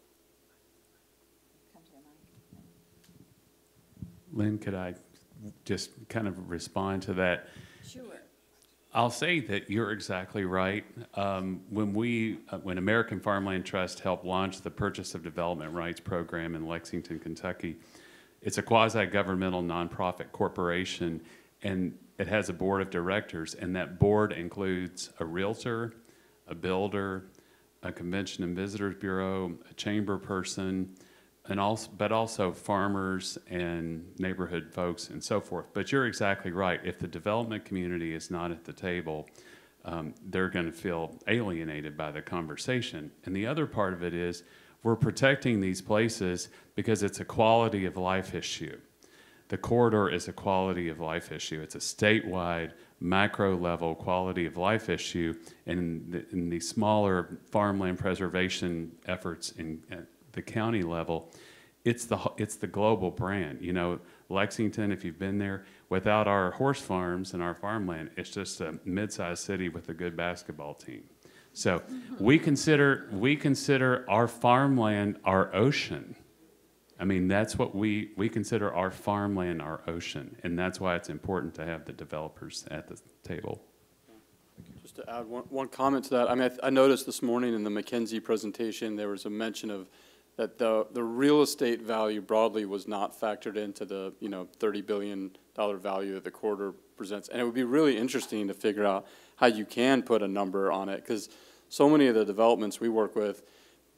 come to the mic. Lynn, could I just kind of respond to that? Sure. I'll say that you're exactly right. Um, when we, uh, when American Farmland Trust helped launch the Purchase of Development Rights Program in Lexington, Kentucky, it's a quasi-governmental nonprofit corporation, and it has a board of directors, and that board includes a realtor, a builder, a convention and visitors bureau, a chamber person, and also, but also farmers and neighborhood folks and so forth. But you're exactly right. If the development community is not at the table, um, they're going to feel alienated by the conversation. And the other part of it is we're protecting these places because it's a quality of life issue. The corridor is a quality of life issue. It's a statewide, macro level quality of life issue. And in the, in the smaller farmland preservation efforts in the county level, it's the, it's the global brand. You know, Lexington, if you've been there, without our horse farms and our farmland, it's just a mid-sized city with a good basketball team. So mm-hmm. we consider, we consider our farmland our ocean. I mean, that's what we, we consider our farmland our ocean, and that's why it's important to have the developers at the table. Just to add one, one comment to that, I mean, I th- I noticed this morning in the McKinsey presentation, there was a mention of that the, the real estate value broadly was not factored into the, you know, thirty billion dollar value that the corridor presents. And it would be really interesting to figure out how you can put a number on it, because so many of the developments we work with,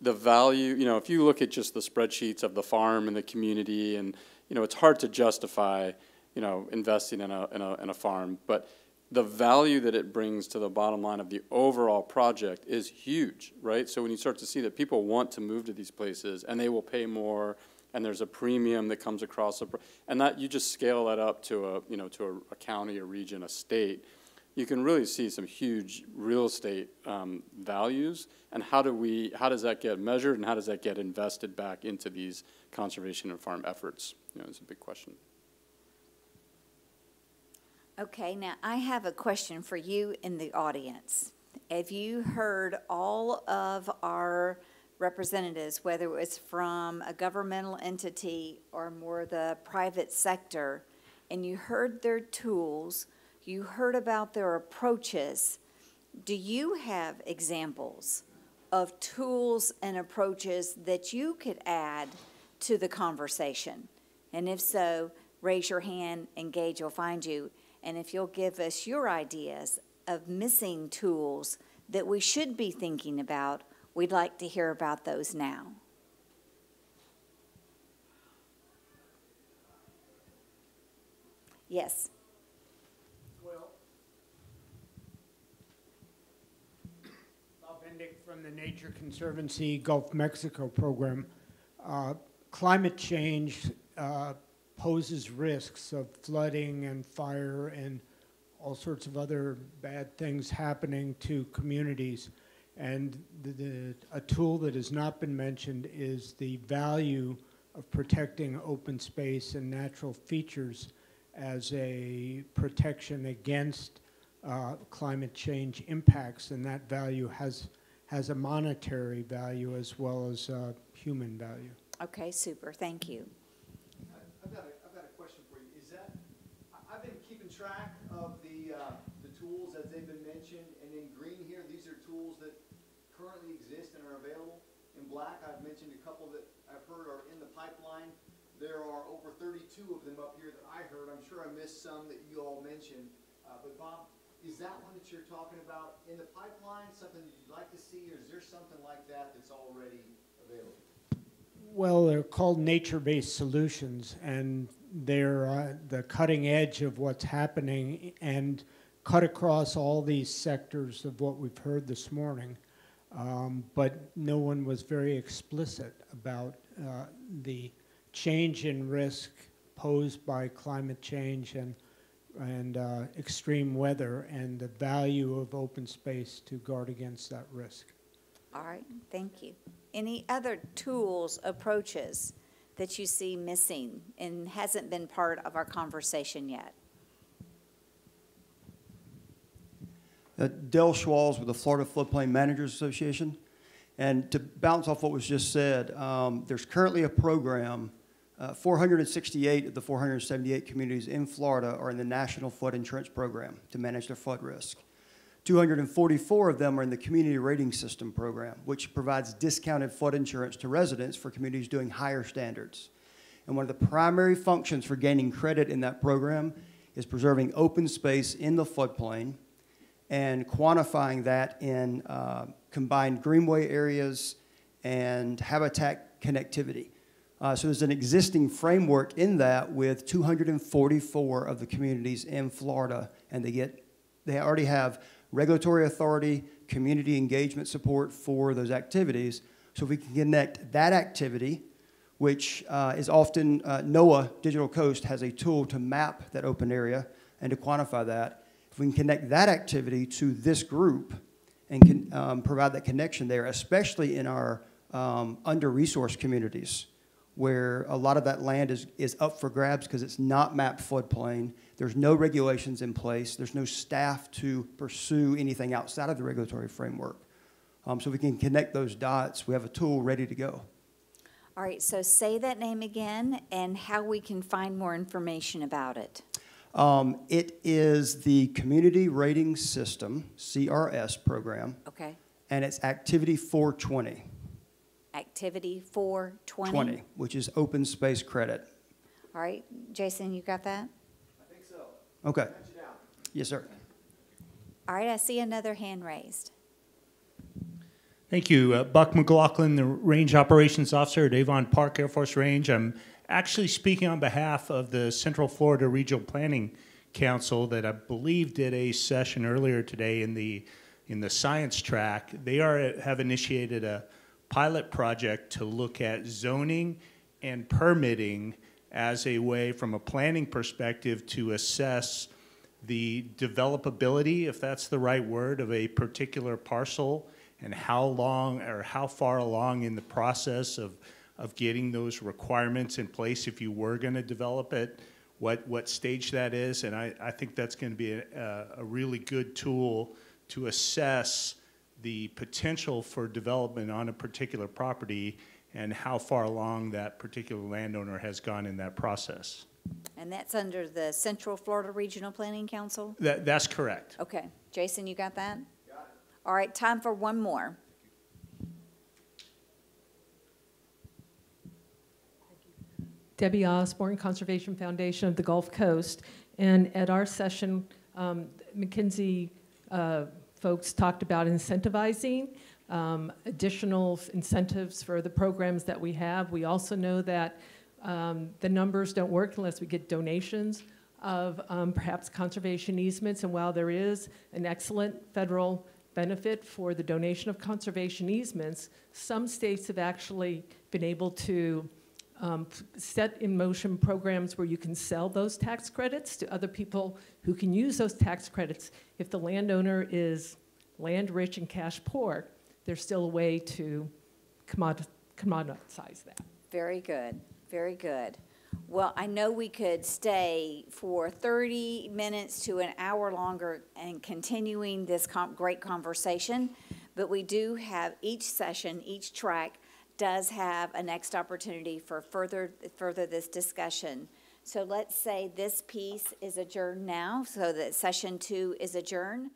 the value, you know, if you look at just the spreadsheets of the farm and the community, and, you know, it's hard to justify, you know, investing in a, in a, in a farm, but the value that it brings to the bottom line of the overall project is huge, right? So when you start to see that people want to move to these places and they will pay more, and there's a premium that comes across, pr- and that you just scale that up to a, you know, to a, a county, a region, a state, you can really see some huge real estate um, values. And how do we, how does that get measured, and how does that get invested back into these conservation and farm efforts? You know, it's a big question. Okay, now I have a question for you in the audience. Have you heard all of our representatives, whether it was from a governmental entity or more the private sector, and you heard their tools, you heard about their approaches, do you have examples of tools and approaches that you could add to the conversation? And if so, raise your hand and Gage will find you. And if you'll give us your ideas of missing tools that we should be thinking about, we'd like to hear about those now. Yes. Well, from the Nature Conservancy Gulf Mexico program. Uh, Climate change uh, poses risks of flooding and fire and all sorts of other bad things happening to communities. And the, the, a tool that has not been mentioned is the value of protecting open space and natural features as a protection against uh, climate change impacts, and that value has, has a monetary value as well as human value. Okay, super. Thank you. I've got a, I've got a question for you. Is that, I- I've been keeping track of the, uh, the tools as they've been mentioned, and in green here, these are tools that currently exist and are available. In black, I've mentioned a couple that I've heard are in the pipeline. There are over thirty-two of them up here that I heard. I'm sure I missed some that you all mentioned. Uh, but Bob, is that one that you're talking about in the pipeline, something that you'd like to see, or is there something like that that's already available? Well, they're called nature-based solutions, and they're uh, the cutting edge of what's happening and cut across all these sectors of what we've heard this morning. Um, but no one was very explicit about uh, the change in risk posed by climate change and and uh, extreme weather and the value of open space to guard against that risk. All right, thank you. Any other tools, approaches that you see missing and hasn't been part of our conversation yet? Uh, Dale Schwalls with the Florida Floodplain Managers Association. And to bounce off what was just said, um, there's currently a program. Uh, 468 of the 478 communities in Florida are in the National Flood Insurance Program to manage their flood risk. 244 of them are in the Community Rating System program, which provides discounted flood insurance to residents for communities doing higher standards. And one of the primary functions for gaining credit in that program is preserving open space in the floodplain and quantifying that in uh, combined greenway areas and habitat connectivity. Uh, so there's an existing framework in that with 244 of the communities in Florida, and they get they already have regulatory authority, community engagement support for those activities. So if we can connect that activity, which uh, is often uh, NOAA Digital Coast has a tool to map that open area and to quantify that. If we can connect that activity to this group and can um, provide that connection there, especially in our um, under-resourced communities, where a lot of that land is, is up for grabs because it's not mapped floodplain. There's no regulations in place. There's no staff to pursue anything outside of the regulatory framework. Um, so we can connect those dots. We have a tool ready to go. All right, so say that name again and how we can find more information about it. Um, it is the Community Rating System, CRS program, Okay, and it's Activity 420. Activity 420. 20, which is open space credit. All right, Jason, you got that? I think so. Okay. Catch it out. Yes, sir. All right, I see another hand raised. Thank you. Uh, Buck McLaughlin, the Range Operations Officer at Avon Park Air Force Range. I'm actually speaking on behalf of the Central Florida Regional Planning Council that I believe did a session earlier today in the in the science track. They are have initiated a pilot project to look at zoning and permitting as a way from a planning perspective to assess the developability, if that's the right word, of a particular parcel and how long or how far along in the process of, of getting those requirements in place if you were going to develop it, what, what stage that is. And I, I think that's going to be a, a really good tool to assess the potential for development on a particular property and how far along that particular landowner has gone in that process. And that's under the Central Florida Regional Planning Council? That, that's correct. Okay, Jason, you got that? All right, time for one more. Debbie Osborne, Conservation Foundation of the Gulf Coast. And at our session, um, McKinsey uh, folks talked about incentivizing um, additional incentives for the programs that we have. We also know that um, the numbers don't work unless we get donations of um, perhaps conservation easements. And while there is an excellent federal benefit for the donation of conservation easements, some states have actually been able to um, set in motion programs where you can sell those tax credits to other people who can use those tax credits. If the landowner is land rich and cash poor, there's still a way to commoditize that. Very good, very good. Well, I know we could stay for 30 minutes to an hour longer and continuing this great conversation, but we do have each session, each track does have a next opportunity for further, further this discussion. So let's say this piece is adjourned now, so that session two is adjourned.